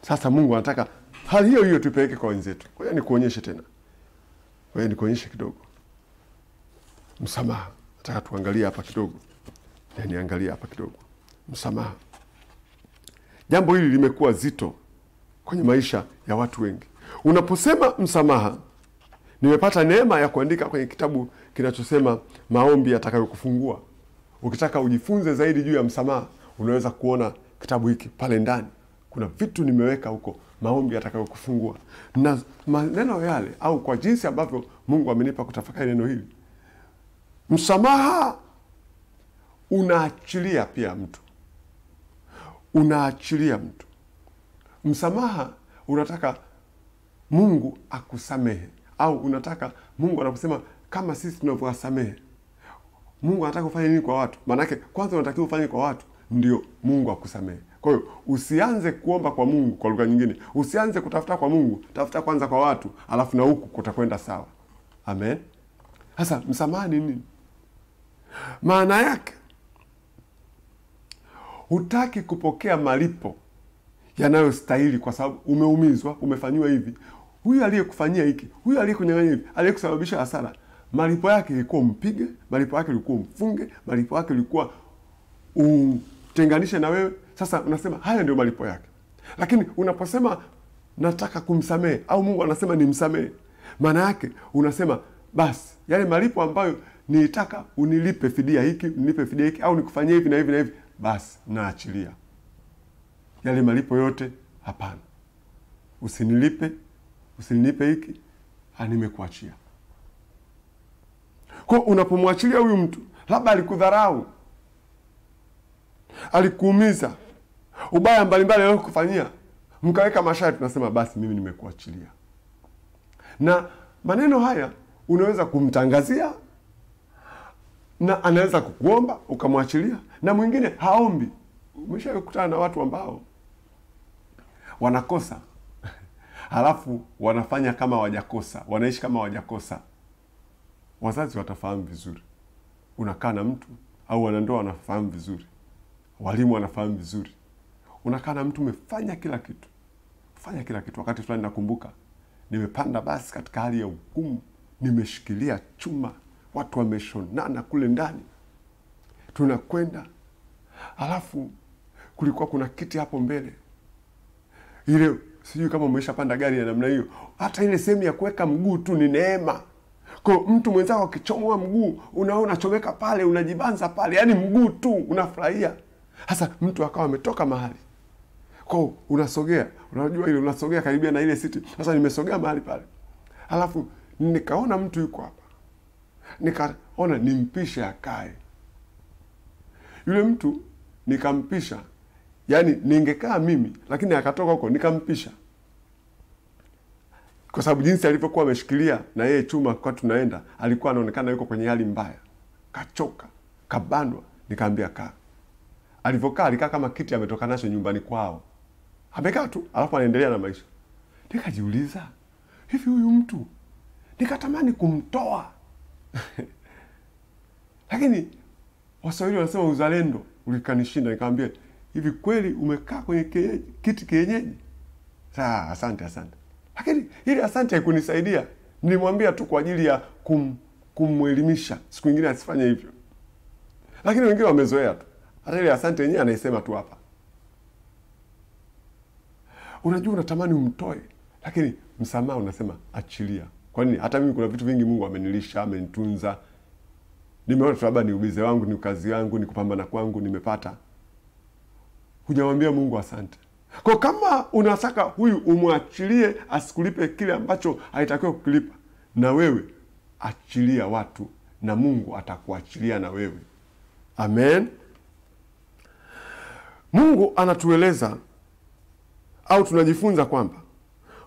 Sasa Mungu anataka hali hiyo hiyo tupeleke kwa wenzetu. Ngoja nikuonyeshe tena, ngoja nikuonyeshe kidogo msamaha. Nataka tuangalie hapa kidogo, niangalie hapa kidogo msamaha. Jambo hili limekuwa zito kwenye maisha ya watu wengi. Unaposema msamaha, nimepata neema ya kuandika kwenye kitabu kinachosema maombi yatakayokufungua. Ukitaka ujifunze zaidi juu ya msamaha, unaweza kuona kitabu hiki pale ndani. Kuna vitu nimeweka huko, maombi yatakayokufungua, na maneno yale, au kwa jinsi ambavyo Mungu amenipa kutafakari neno hili, msamaha unaachilia pia mtu, unaachilia mtu. Msamaha unataka Mungu akusamehe, au unataka Mungu anakusema kama sisi tunavyowasamehe. Mungu anataka ufanye nini kwa watu? Maanake kwanza unatakiwa ufanye kwa watu ndio Mungu akusamehe. Kwa hiyo usianze kuomba kwa Mungu kwa lugha nyingine, usianze kutafuta kwa Mungu, tafuta kwanza kwa watu, alafu na huku kutakwenda sawa. Amen. Sasa msamaha ni nini? Maana yake hutaki kupokea malipo yanayostahili kwa sababu umeumizwa, umefanyiwa hivi. Huyu aliyekufanyia hiki, huyu aliyekunyang'anya hivi, aliyekusababisha hasara, malipo yake ilikuwa umpige, malipo yake ilikuwa umfunge, malipo yake ilikuwa utenganishe na wewe. Sasa unasema haya ndio malipo yake, lakini unaposema nataka kumsamehe au Mungu anasema nimsamehe, maana yake unasema basi yale malipo ambayo niitaka unilipe fidia hiki, unilipe fidia hiki, au nikufanyie hivi na hivi na hivi, basi naachilia yale malipo yote. Hapana, usinilipe, usinilipe hiki, nimekuachia. Kwa unapomwachilia huyu mtu, labda alikudharau, alikuumiza, ubaya mbalimbali alikufanyia, mkaweka masharti, tunasema basi mimi nimekuachilia. Na maneno haya unaweza kumtangazia na anaweza kukuomba ukamwachilia, na mwingine haombi. Umeshakutana na watu ambao wanakosa halafu wanafanya kama wajakosa, wanaishi kama wajakosa. wazazi watafahamu vizuri, unakaa na mtu au wanandoa wanafahamu vizuri, walimu wanafahamu vizuri, unakaa na mtu umefanya kila kitu, fanya kila kitu. Wakati fulani nakumbuka nimepanda basi katika hali ya ugumu, nimeshikilia chuma, watu wameshonana kule ndani, tunakwenda. Alafu kulikuwa kuna kiti hapo mbele. Ile sijui kama umeshapanda gari ya namna hiyo, hata ile sehemu ya kuweka mguu tu ni neema. Kwa mtu mwenzako akichomoa mguu, unaona unachomeka pale, unajibanza pale, yaani mguu tu unafurahia. Hasa mtu akawa ametoka mahali kwa unasogea, unajua ile unasogea karibia na ile siti. Sasa nimesogea mahali pale, alafu nikaona mtu yuko hapa, nikaona nimpishe akae. Yule mtu nikampisha yaani ningekaa mimi lakini akatoka huko nikampisha, kwa sababu jinsi alivyokuwa ameshikilia na yeye chuma kwa tunaenda, alikuwa anaonekana yuko kwenye hali mbaya, kachoka, kabandwa. Nikaambia kaa. Alivyokaa alikaa kama kiti ametoka nacho nyumbani kwao, amekaa tu, alafu anaendelea na maisha. Nikajiuliza, hivi huyu mtu nikatamani kumtoa lakini Waswahili wanasema uzalendo ulikanishinda. Nikamwambia hivi kweli umekaa kwenye kienyeji, kiti kienyeji? Saa, asante asante, lakini ili asante haikunisaidia. Nilimwambia tu kwa ajili ya kum, kumwelimisha, siku nyingine asifanye hivyo, lakini wengine wamezoea tu, hata ile asante yenyewe anaisema tu hapa. Unajua, unatamani umtoe, lakini msamaha unasema achilia. Kwa nini? Hata mimi kuna vitu vingi Mungu amenilisha, amenitunza, nimeona tu labda ni ubize wangu, ni kazi wangu ni kupambana kwangu, nimepata hujamwambia Mungu asante. Kwa kama unataka huyu umwachilie asikulipe kile ambacho haitakiwa kukilipa, na wewe achilia watu na Mungu atakuachilia na wewe. Amen. Mungu anatueleza au tunajifunza kwamba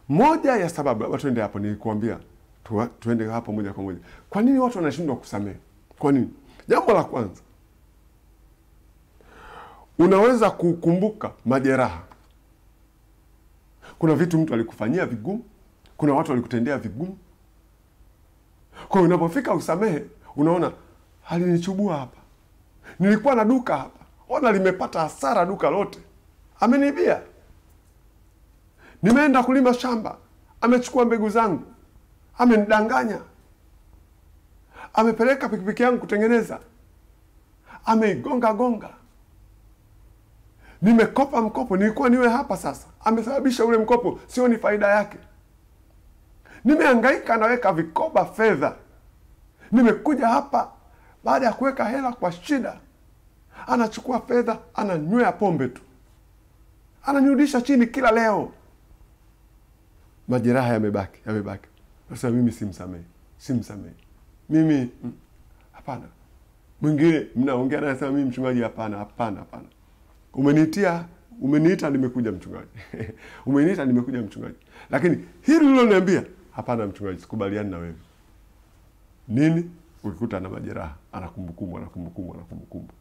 moja ya sababu, tuende hapo, nilikuambia tu, tuende hapo moja kwa moja. Kwa nini watu wanashindwa kusamehe? Kwa nini? Jambo la kwanza unaweza kukumbuka majeraha. Kuna vitu mtu alikufanyia vigumu, kuna watu walikutendea vigumu. kwao unapofika usamehe, unaona alinichubua hapa, nilikuwa na duka hapa, ona limepata hasara duka lote, amenibia. Nimeenda kulima shamba, amechukua mbegu zangu, amenidanganya, amepeleka pikipiki yangu kutengeneza, ameigonga gonga. Nimekopa mkopo, nilikuwa niwe hapa sasa, amesababisha ule mkopo. Sioni faida yake. Nimehangaika naweka vikoba fedha, nimekuja hapa baada ya kuweka hela kwa shida, anachukua fedha ananywea pombe tu, ananirudisha chini kila leo. Majeraha yamebaki, yamebaki. Sasa mimi simsamehe, simsamehe mimi, hapana. Mwingine mnaongea naye sema mimi mchungaji, hapana, hapana, hapana Umeniitia, umeniita, nimekuja mchungaji. Umeniita, nimekuja mchungaji, lakini hili liloniambia, hapana mchungaji, sikubaliani na wewe. Nini? Ukikuta na majeraha, ana kumbukumbu, ana kumbukumbu, ana kumbukumbu,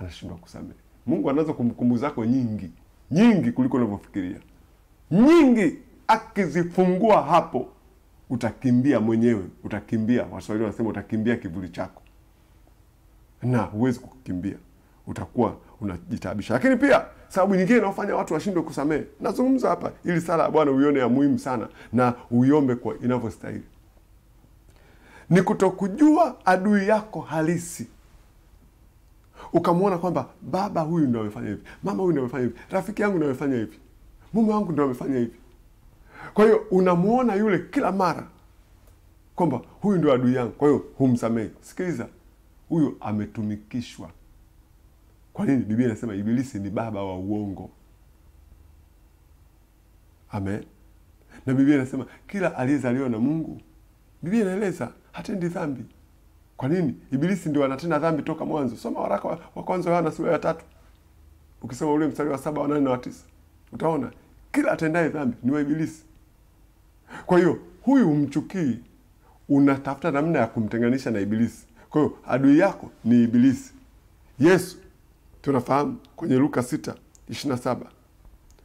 anashindwa kusamehe. Mungu anazo kumbukumbu zako nyingi nyingi kuliko unavyofikiria, nyingi. Akizifungua hapo, utakimbia mwenyewe, utakimbia. Waswahili wanasema utakimbia kivuli chako, na huwezi kukimbia, utakuwa unajitabisha. Lakini pia sababu nyingine inaofanya watu washindwe kusamehe, nazungumza hapa ili sala ya Bwana uione ya muhimu sana na uiombe kwa inavyostahili, ni kutokujua adui yako halisi, ukamwona kwamba baba huyu ndo amefanya hivi, mama huyu ndo amefanya hivi, rafiki yangu ndo amefanya hivi, mume wangu ndo amefanya hivi. Kwa hiyo unamwona yule kila mara kwamba huyu ndio adui yangu, kwa hiyo humsamehi. Sikiliza, huyu ametumikishwa kwa nini? Biblia inasema Ibilisi ni baba wa uongo. Amen. Na Biblia inasema kila aliyezaliwa na Mungu, Biblia inaeleza hatendi dhambi. Kwa nini? Ibilisi ndio anatenda dhambi toka mwanzo. Soma waraka wa kwanza wa Yohana sura ya tatu, ukisoma ule mstari wa saba wa nane na wa tisa utaona kila atendaye dhambi ni wa Ibilisi. Kwa hiyo huyu umchukii, unatafuta namna ya kumtenganisha na Ibilisi. Kwa hiyo adui yako ni Ibilisi. Yesu tunafahamu kwenye Luka sita ishirini na saba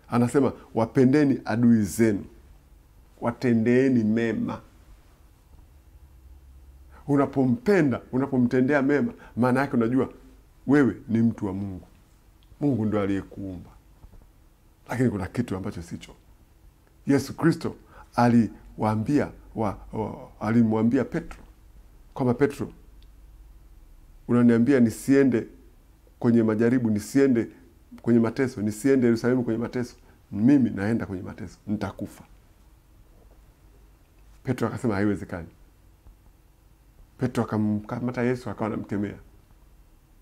anasema wapendeni adui zenu, watendeeni mema. Unapompenda, unapomtendea mema, maana yake unajua wewe ni mtu wa Mungu. Mungu ndo aliyekuumba, lakini kuna kitu ambacho sicho. Yesu Kristo aliwaambia wa, wa, alimwambia Petro kwamba Petro, unaniambia nisiende kwenye majaribu, nisiende kwenye mateso, nisiende Yerusalemu kwenye mateso. Mimi naenda kwenye mateso, nitakufa. Petro akasema haiwezekani. Petro akamkamata Yesu akawa namkemea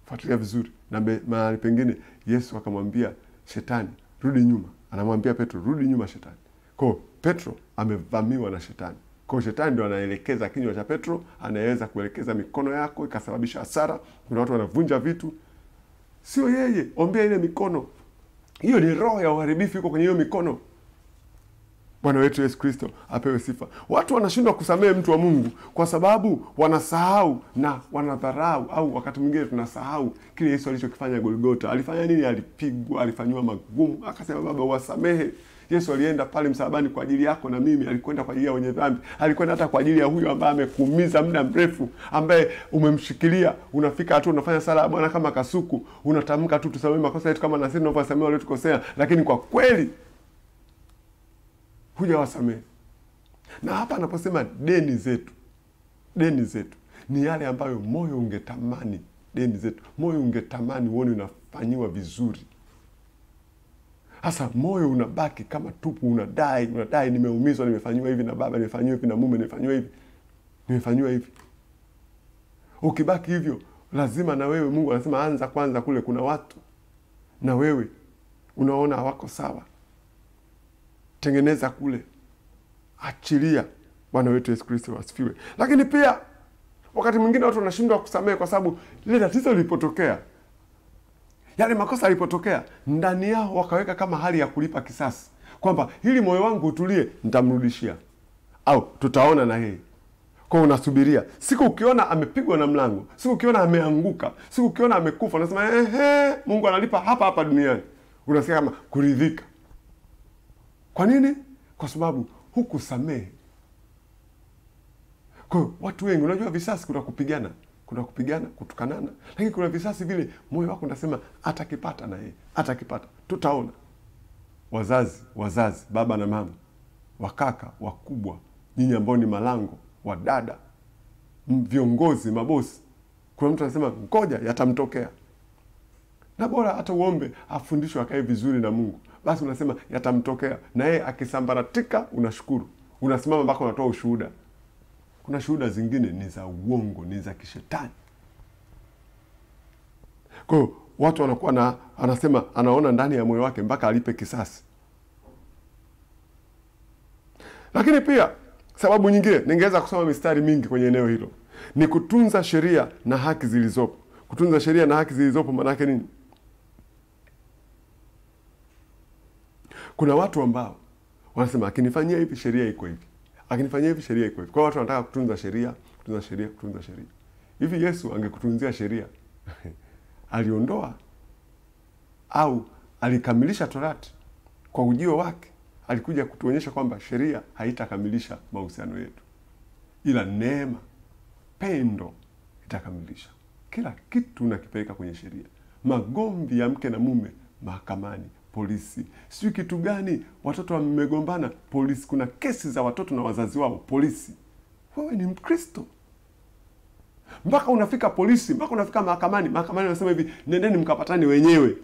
Fuatilia vizuri, na mahali pengine Yesu akamwambia shetani, rudi nyuma. Anamwambia Petro, rudi nyuma shetani. Kwao Petro amevamiwa na shetani. Kwao shetani ndo anaelekeza kinywa cha Petro, anaweza kuelekeza mikono yako ikasababisha hasara. Kuna watu wanavunja vitu, sio yeye. Ombea ile mikono, hiyo ni roho ya uharibifu iko kwenye hiyo mikono. Bwana wetu Yesu Kristo apewe sifa. Watu wanashindwa kusamehe mtu wa Mungu kwa sababu wanasahau na wanadharau, au wakati mwingine tunasahau kile Yesu alichokifanya Golgota. Alifanya nini? Alipigwa, alifanyiwa magumu, akasema Baba wasamehe. Yesu alienda pale msalabani kwa ajili yako na mimi, alikwenda kwa ajili ya wenye dhambi, alikwenda hata kwa ajili ya huyo ambaye amekuumiza muda mrefu, ambaye umemshikilia. Unafika hatu unafanya sala ya Bwana kama kasuku, unatamka tu tusamehe makosa yetu kama na sisi waliotukosea, lakini kwa kweli hujawasamehe. Na hapa anaposema deni zetu, deni zetu ni yale ambayo moyo ungetamani, deni zetu, moyo ungetamani uone unafanyiwa vizuri. Sasa moyo unabaki kama tupu, unadai, unadai, nimeumizwa, nimefanyiwa hivi na baba, nimefanyiwa hivi na mume, nimefanyiwa hivi, nimefanyiwa hivi. Ukibaki hivyo, lazima na wewe, Mungu anasema anza kwanza kule. Kuna watu na wewe unaona hawako sawa, tengeneza kule, achilia. Bwana wetu Yesu Kristo wasifiwe Lakini pia wakati mwingine watu wanashindwa kusamehe kwa sababu lile tatizo lilipotokea, yale makosa yalipotokea, ndani yao wakaweka kama hali ya kulipa kisasi, kwamba hili moyo wangu utulie, nitamrudishia au tutaona na yeye kwa unasubiria siku ukiona amepigwa na mlango, siku ukiona ameanguka, siku ukiona amekufa, unasema ehe, Mungu analipa hapa hapa duniani. Unasikia kama kuridhika. Kwa nini? Kwa sababu hukusamehe. Kwa watu wengi, unajua visasi, kuna kupigana, kuna kupigana, kutukanana, lakini kuna visasi vile moyo wako unasema atakipata na yeye, atakipata, tutaona. Wazazi, wazazi, baba na mama, wakaka, wakubwa, nyinyi ambao ni malango, wadada, viongozi, mabosi, kuna mtu anasema ngoja yatamtokea, na bora hata uombe afundishwe akae vizuri na Mungu, basi unasema yatamtokea, na yeye akisambaratika, unashukuru, unasimama mpaka unatoa ushuhuda. Kuna shuhuda zingine ni za uongo, ni za kishetani. Kwa hiyo watu wanakuwa na anasema anaona ndani ya moyo wake mpaka alipe kisasi. Lakini pia sababu nyingine, ningeweza kusoma mistari mingi kwenye eneo hilo, ni kutunza sheria na haki zilizopo. Kutunza sheria na haki zilizopo maana yake nini? Kuna watu ambao wanasema akinifanyia hivi sheria iko hivi, akinifanyia hivi sheria iko hivi. Kwa watu wanataka kutunza sheria, kutunza sheria, kutunza sheria. Hivi Yesu angekutunzia sheria aliondoa au alikamilisha torati kwa ujio wake? Alikuja kutuonyesha kwamba sheria haitakamilisha mahusiano yetu, ila neema, pendo itakamilisha kila kitu. Nakipeleka kwenye sheria. Magomvi ya mke na mume mahakamani, polisi, sijui kitu gani, watoto wamegombana, polisi. Kuna kesi za watoto na wazazi wao, polisi. Wewe ni Mkristo mpaka unafika polisi, mpaka unafika mahakamani. Mahakamani wanasema hivi, nendeni mkapatane wenyewe,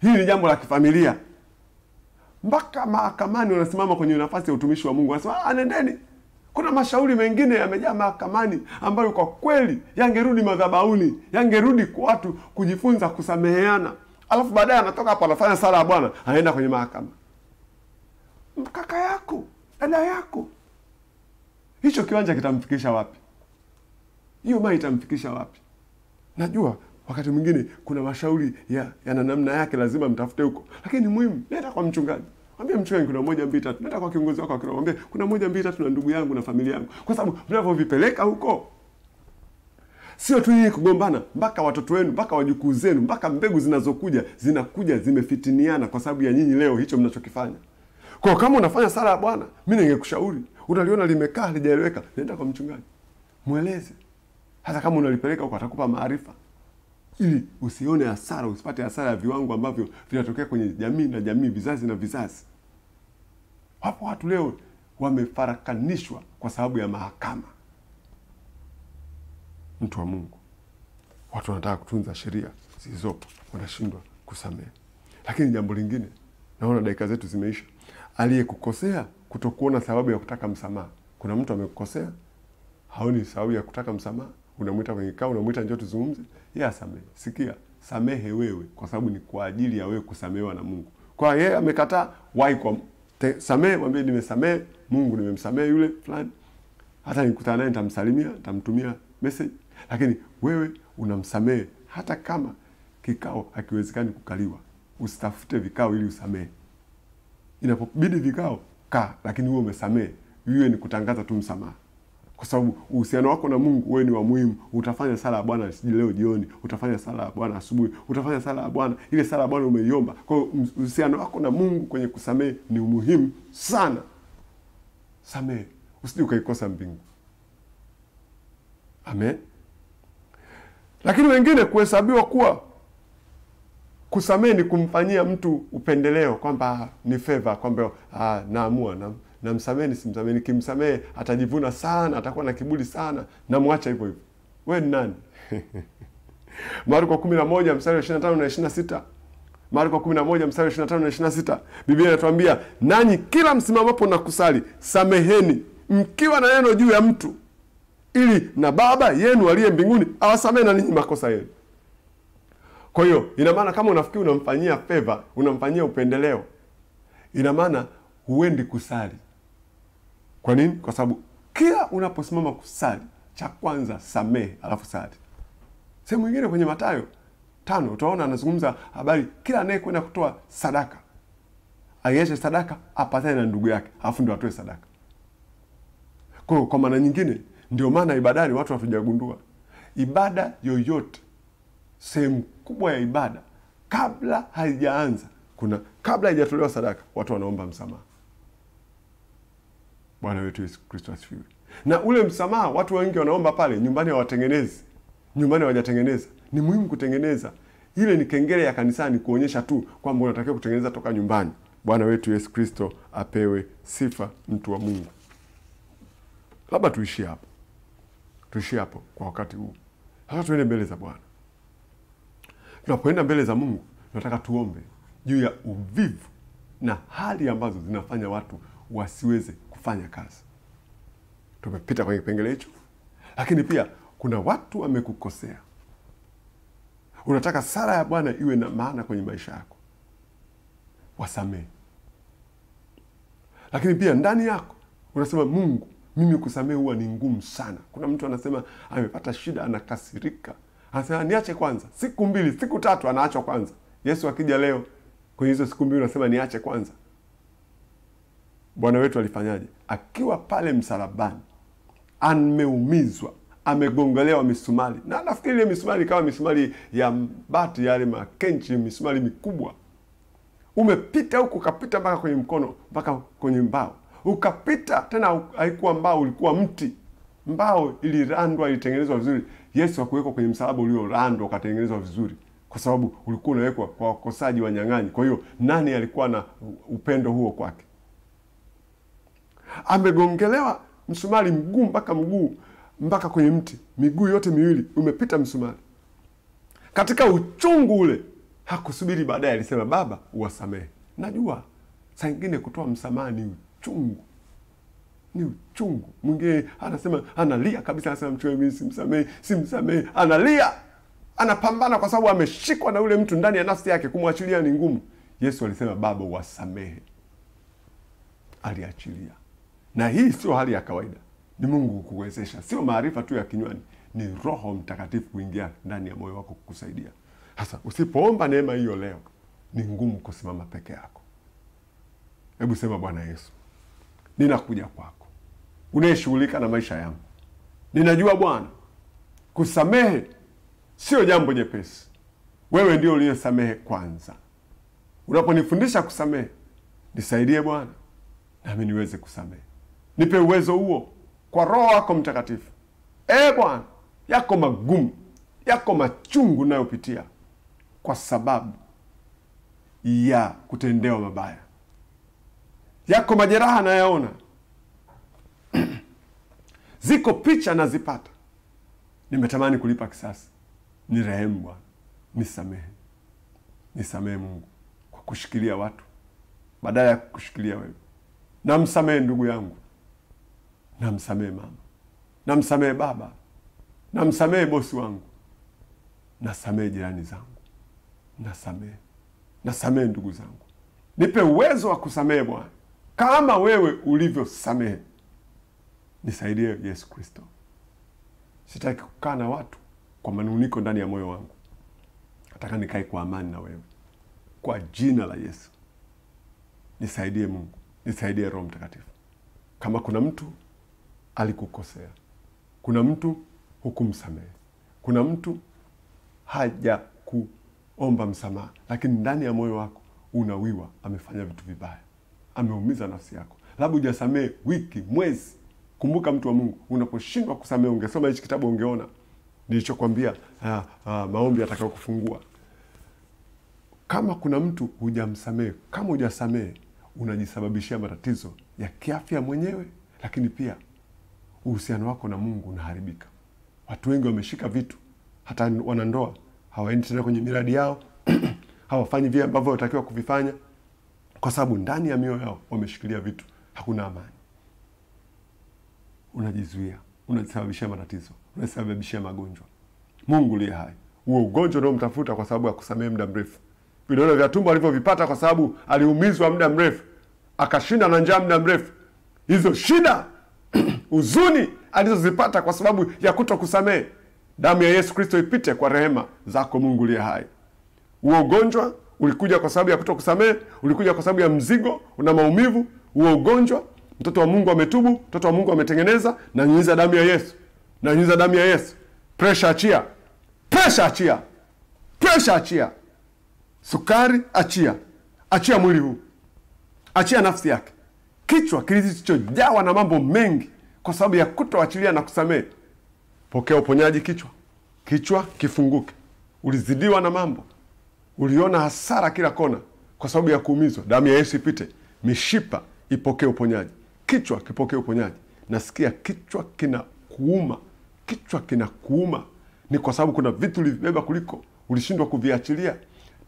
hili ni jambo la kifamilia. Mpaka mahakamani wanasimama kwenye nafasi ya utumishi wa Mungu, wanasema ah, nendeni. Kuna mashauri mengine yamejaa mahakamani ambayo kwa kweli yangerudi madhabahuni, yangerudi kwa watu kujifunza kusameheana, alafu baadaye anatoka hapo anafanya sala ya Bwana, anaenda kwenye mahakama. Kaka yako, dada yako, hicho kiwanja kitamfikisha wapi? hiyo mali itamfikisha wapi? Najua wakati mwingine kuna mashauri ya yana namna yake, lazima mtafute huko, lakini ni muhimu. Nenda kwa mchungaji, mwambie mchungaji, kuna moja mbili tatu. Nenda kwa kiongozi wako wa kuna moja mbili tatu na ndugu yangu na familia yangu, kwa sababu mnavyovipeleka huko sio tu nyinyi kugombana, mpaka watoto wenu, mpaka wajukuu zenu, mpaka mbegu zinazokuja zinakuja zimefitiniana kwa sababu ya nyinyi leo hicho mnachokifanya. Kwa kama unafanya sala ya Bwana, mi ningekushauri, unaliona limekaa halijaeleweka, nenda kwa mchungaji, mweleze. Hata kama unalipeleka huko atakupa maarifa. Ili usione hasara usipate hasara ya viwango ambavyo vinatokea kwenye jamii na jamii vizazi na vizazi. Wapo watu leo wamefarakanishwa kwa sababu ya mahakama mtu wa mungu. Watu wanataka kutunza sheria zilizopo wanashindwa kusamehe. Lakini jambo lingine naona dakika zetu zimeisha. Aliyekukosea kutokuona sababu ya kutaka msamaha. Kuna mtu amekukosea haoni sababu ya kutaka msamaha unamwita kwenye kikao unamwita njoo tuzungumze yeye asamehe. Sikia samehe wewe kwa sababu ni kwa ajili ya wewe kusamehewa na mungu. Kwa yeye amekataa wahi kwa te, samehe mwambie nimesamehe mungu nimemsamehe yule fulani. Hata nikutana naye nitamsalimia nitamtumia message lakini wewe unamsamehe hata kama kikao hakiwezekani kukaliwa. Usitafute vikao ili usamehe. Inapobidi vikao ka lakini huwe umesamehe. Iwe ni kutangaza tu msamaha. Kwa sababu uhusiano wako na mungu wewe ni wa muhimu. Utafanya sala ya bwana leo jioni. Utafanya sala ya bwana asubuhi. Utafanya sala ya bwana. Ile sala ya bwana umeiomba. Kwa hiyo uhusiano wako na mungu kwenye kusamehe ni muhimu sana. Samehe. Usije ukaikosa mbingu. Amen lakini wengine kuhesabiwa kuwa kusamehe ni kumfanyia mtu upendeleo kwamba ni favor kwamba ah, naamua na namsamehe nisimsamehe nikimsamehe atajivuna sana atakuwa na kiburi sana namwacha hivyo hivyo. We ni nani? Marko kumi na moja mstari wa ishiri na tano na ishiri na sita. Marko kumi na moja mstari wa ishiri na tano na ishiri na sita. Biblia inatuambia nanyi kila msimamapo na kusali sameheni mkiwa na neno juu ya mtu ili na baba yenu aliye mbinguni awasamee na ninyi makosa yenu. Kwa hiyo ina maana kama unafikiri unamfanyia feva unamfanyia upendeleo ina maana huendi kusali. Kwa nini? Kwa sababu kila unaposimama kusali cha kwanza samehe alafu sali. Sehemu ingine kwenye matayo tano utaona anazungumza habari kila anayekwenda kutoa sadaka aiache sadaka apatane na ndugu yake alafu ndo atoe sadaka. Kwa kwa maana nyingine ndio maana ibadani watu hatujagundua. Ibada yoyote sehemu kubwa ya ibada kabla haijaanza kuna kabla haijatolewa sadaka watu wanaomba msamaha. Bwana wetu yesu kristo asifiwe. Na ule msamaha watu wengi wanaomba pale nyumbani hawatengenezi. Nyumbani hawajatengeneza. Ni muhimu kutengeneza. Ile ni kengele ya kanisani kuonyesha tu kwamba unatakiwa kutengeneza toka nyumbani. Bwana wetu yesu kristo apewe sifa mtu wa mungu. Labda tuishie hapo tuishie hapo kwa wakati huu. Sasa tuende mbele za bwana. Tunapoenda mbele za mungu tunataka tuombe juu ya uvivu na hali ambazo zinafanya watu wasiweze kufanya kazi. Tumepita kwenye kipengele hicho lakini pia kuna watu wamekukosea. Unataka sala ya bwana iwe na maana kwenye maisha yako. Wasamehe. Lakini pia ndani yako unasema mungu mimi kusamehe huwa ni ngumu sana. Kuna mtu anasema amepata shida anakasirika. Anasema niache kwanza. Siku mbili siku tatu anaachwa kwanza. Yesu akija leo kwenye hizo siku mbili unasema niache kwanza. Bwana wetu alifanyaje? Akiwa pale msalabani ameumizwa amegongolewa misumari. Na nafikiri ile misumari kama misumari ya bati yale makenchi misumari mikubwa. Umepita huku kapita mpaka kwenye mkono mpaka kwenye mbao ukapita tena haikuwa mbao ulikuwa mti. Mbao ilirandwa ilitengenezwa vizuri. Yesu akuwekwa kwenye msalaba uliorandwa ukatengenezwa vizuri kwa sababu ulikuwa unawekwa kwa wakosaji wanyang'anyi. Kwa hiyo nani alikuwa na upendo huo kwake? Amegongelewa msumari mguu mpaka mguu mpaka kwenye mti. Miguu yote miwili umepita msumari. Katika uchungu ule hakusubiri baadaye alisema baba uwasamehe. Najua saa ingine kutoa msamaha ni uchungu. Ni uchungu. Mwingine anasema analia kabisa anasema mchue mimi simsamehe simsamehe. Analia. Anapambana kwa sababu ameshikwa na yule mtu ndani ya nafsi yake. Kumwachilia ni ngumu. Yesu alisema baba wasamehe aliachilia. Na hii sio hali ya kawaida. Ni mungu kuwezesha sio maarifa tu ya kinywani. Ni roho mtakatifu kuingia ndani ya moyo wako kukusaidia. Sasa usipoomba neema hiyo leo ni ngumu kusimama peke yako. Hebu sema bwana yesu ninakuja kwako. Unayeshughulika na maisha yangu. Ninajua bwana kusamehe sio jambo jepesi. Wewe ndio uliyesamehe kwanza. Unaponifundisha kusamehe nisaidie bwana nami niweze kusamehe. Nipe uwezo huo kwa roho wako mtakatifu. E bwana yako magumu, yako machungu nayopitia kwa sababu ya kutendewa mabaya, yako majeraha nayaona, ziko picha nazipata, nimetamani kulipa kisasi. Ni rehemu Bwana, nisamehe, nisamehe Mungu kwa kushikilia watu baadaye ya kushikilia wewe. Namsamehe ndugu yangu, namsamehe mama, namsamehe baba, namsamehe bosi wangu, nasamehe jirani zangu, nasamehe, nasamehe ndugu zangu. Nipe uwezo wa kusamehe Bwana kama wewe ulivyosamehe. Nisaidie Yesu Kristo. Sitaki kukaa na watu kwa manuniko ndani ya moyo wangu, nataka nikae kwa amani na wewe, kwa jina la Yesu. Nisaidie Mungu, nisaidie Roho Mtakatifu. Kama kuna mtu alikukosea, kuna mtu hukumsamehe, kuna mtu haja kuomba msamaha, lakini ndani ya moyo wako unawiwa, amefanya vitu vibaya, ameumiza nafsi yako, labda hujasamehe wiki, mwezi. Kumbuka mtu wa Mungu, unaposhindwa kusamehe, ungesoma hichi kitabu, ungeona nilichokwambia, ah, ah, maombi atakao kufungua kama kuna mtu hujamsamee kama hujasamee unajisababishia matatizo ya kiafya mwenyewe, lakini pia uhusiano wako na Mungu unaharibika. Watu wengi wameshika vitu, hata wanandoa hawaendi tena kwenye miradi yao hawafanyi vile ambavyo watakiwa kuvifanya, kwa sababu ndani ya mioyo yao wameshikilia vitu, hakuna amani. Unajizuia, unajisababishia matatizo, unajisababishia magonjwa. Mungu liye hai, huo ugonjwa unaomtafuta kwa sababu ya kusamehe muda mrefu vidole vya tumbo alivyovipata kwa sababu aliumizwa muda mrefu, akashinda na njaa muda mrefu. Hizo shida huzuni alizozipata kwa sababu ya kuto kusamehe, damu ya Yesu Kristo ipite kwa rehema zako, Mungu liye hai. Huo ugonjwa ulikuja kwa sababu ya kuto kusamehe, ulikuja kwa sababu ya mzigo una maumivu. Huo ugonjwa, mtoto wa Mungu ametubu, mtoto wa Mungu ametengeneza. Na nyunyiza damu ya Yesu, na nyunyiza damu ya Yesu. Presha achia, presha achia, presha achia Sukari achia, achia mwili huu, achia nafsi yake, kichwa kilichojawa na mambo mengi kwa sababu ya kutoachilia na kusamehe. Pokea uponyaji kichwa, kichwa kifunguke. Ulizidiwa na mambo, uliona hasara kila kona kwa sababu ya kuumizwa. Damu ya Yesu ipite, mishipa ipokee uponyaji, kichwa kipokee uponyaji. Nasikia kichwa kina kuuma, kichwa kina kuuma, ni kwa sababu kuna vitu ulivibeba kuliko ulishindwa kuviachilia.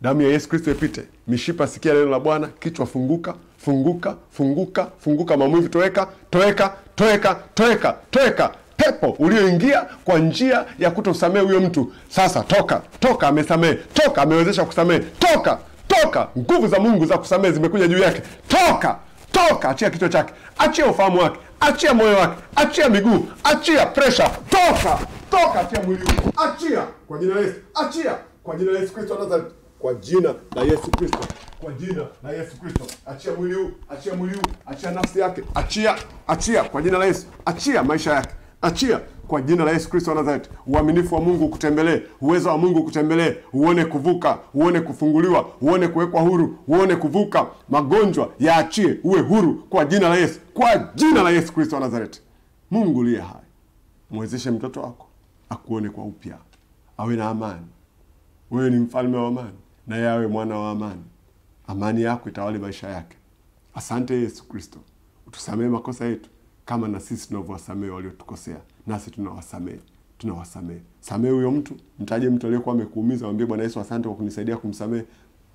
Damu ya Yesu Kristo ipite, mishipa sikia neno la Bwana, kichwa funguka, funguka, funguka, funguka, maumivu toweka, toweka, toweka, toweka, toweka. Pepo ulioingia kwa njia ya kutosamehe huyo mtu, sasa toka, toka, amesamehe, toka, amewezesha kusamehe, toka, toka. Nguvu za Mungu za kusamehe zimekuja juu yake, toka, toka. Achia kichwa chake, achia ufahamu wake, achia moyo wake, achia miguu, achia presha, toka, toka, achia mwili huu, achia kwa jina la Yesu, achia kwa jina la Yesu Kristo Nazareti kwa jina la Yesu Kristo, kwa jina la Yesu Kristo, achia mwili huu, achia mwili huu, achia nafsi yake, achia, achia kwa jina la Yesu, achia maisha yake, achia kwa jina la Yesu Kristo wa Nazareti. Uaminifu wa Mungu ukutembelee, uwezo wa Mungu ukutembelee, uone kuvuka, uone kufunguliwa, uone kuwekwa huru, uone kuvuka. Magonjwa yaachie, uwe huru kwa jina la Yesu, kwa jina la Yesu Kristo wa Nazareti. Mungu liye hai, mwezeshe mtoto wako akuone kwa upya, awe na amani. Wewe ni mfalme wa amani naye awe mwana wa amani. Amani yako itawale maisha yake. Asante Yesu Kristo, utusamee makosa yetu kama na sisi tunavyowasamehe waliotukosea, nasi tunawasamehe, tunawasamehe. Samehe huyo mtu, mtaje mtu aliyekuwa amekuumiza, mwambie Bwana Yesu, asante kwa kunisaidia kumsamehe.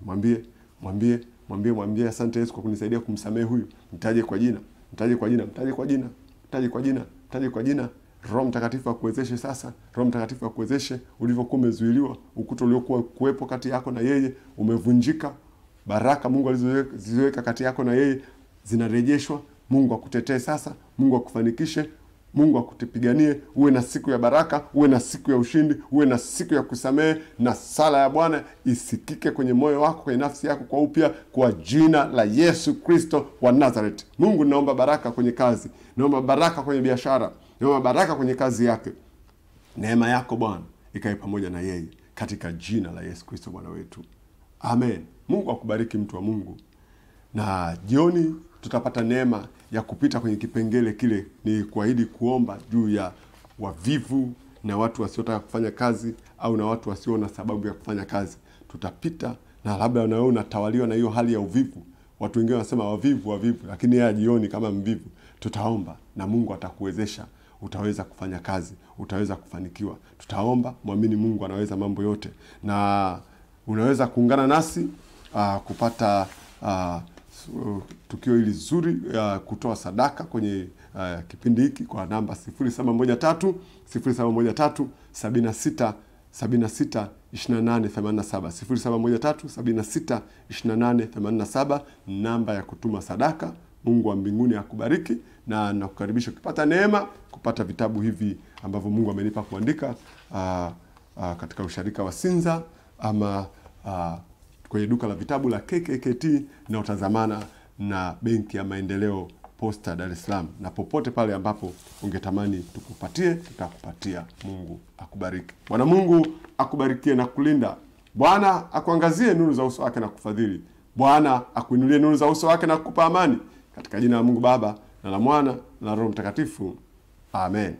Mwambie, mwambie, mwambie, mwambie asante Yesu kwa kunisaidia kumsamehe huyu. Mtaje kwa jina, mtaje kwa jina, mtaje kwa jina, mtaje kwa jina, mtaje kwa jina. Roho Mtakatifu akuwezeshe sasa. Roho Mtakatifu akuwezeshe. Ulivyokuwa umezuiliwa, ukuta uliokuwa kuwepo kati yako na yeye umevunjika. Baraka Mungu alizoziweka kati yako na yeye zinarejeshwa. Mungu akutetee sasa, Mungu akufanikishe, Mungu akutupiganie. Uwe na siku ya baraka, uwe na siku ya ushindi, uwe na siku ya kusamehe, na sala ya Bwana isikike kwenye moyo wako, kwenye nafsi yako kwa upya, kwa jina la Yesu Kristo wa Nazareti. Mungu, naomba baraka kwenye kazi, naomba baraka kwenye biashara naomba baraka kwenye kazi yake. Neema yako Bwana ikae pamoja na yeye katika jina la Yesu Kristo Bwana wetu, amen. Mungu akubariki mtu wa Mungu, na jioni tutapata neema ya kupita kwenye kipengele kile ni kuahidi kuomba juu ya wavivu na watu wasiotaka kufanya kazi au na watu wasiona sababu ya kufanya kazi. Tutapita na labda na wewe unatawaliwa na hiyo hali ya uvivu. Watu wengine wanasema wavivu, wavivu, lakini yeye ajioni kama mvivu. Tutaomba na Mungu atakuwezesha, utaweza kufanya kazi, utaweza kufanikiwa. Tutaomba, mwamini Mungu anaweza mambo yote, na unaweza kuungana nasi uh, kupata uh, su- tukio hili zuri uh, kutoa sadaka kwenye uh, kipindi hiki kwa namba 0713 0713 76 76 28 87 0713 76 28 87 namba ya kutuma sadaka. Mungu wa mbinguni akubariki na nakukaribisha ukipata neema kupata vitabu hivi ambavyo Mungu amenipa kuandika uh, uh, katika usharika wa Sinza ama uh, kwenye duka la vitabu la KKKT inayotazamana na Benki ya Maendeleo Posta Dar es Salaam, na popote pale ambapo ungetamani tukupatie, tutakupatia. Mungu akubariki. Bwana Mungu akubarikie na kulinda. Bwana akuangazie nuru za uso wake na kufadhili. Bwana akuinulie nuru za uso wake na kukupa amani, katika jina la Mungu Baba na la Mwana na la Roho Mtakatifu, amen.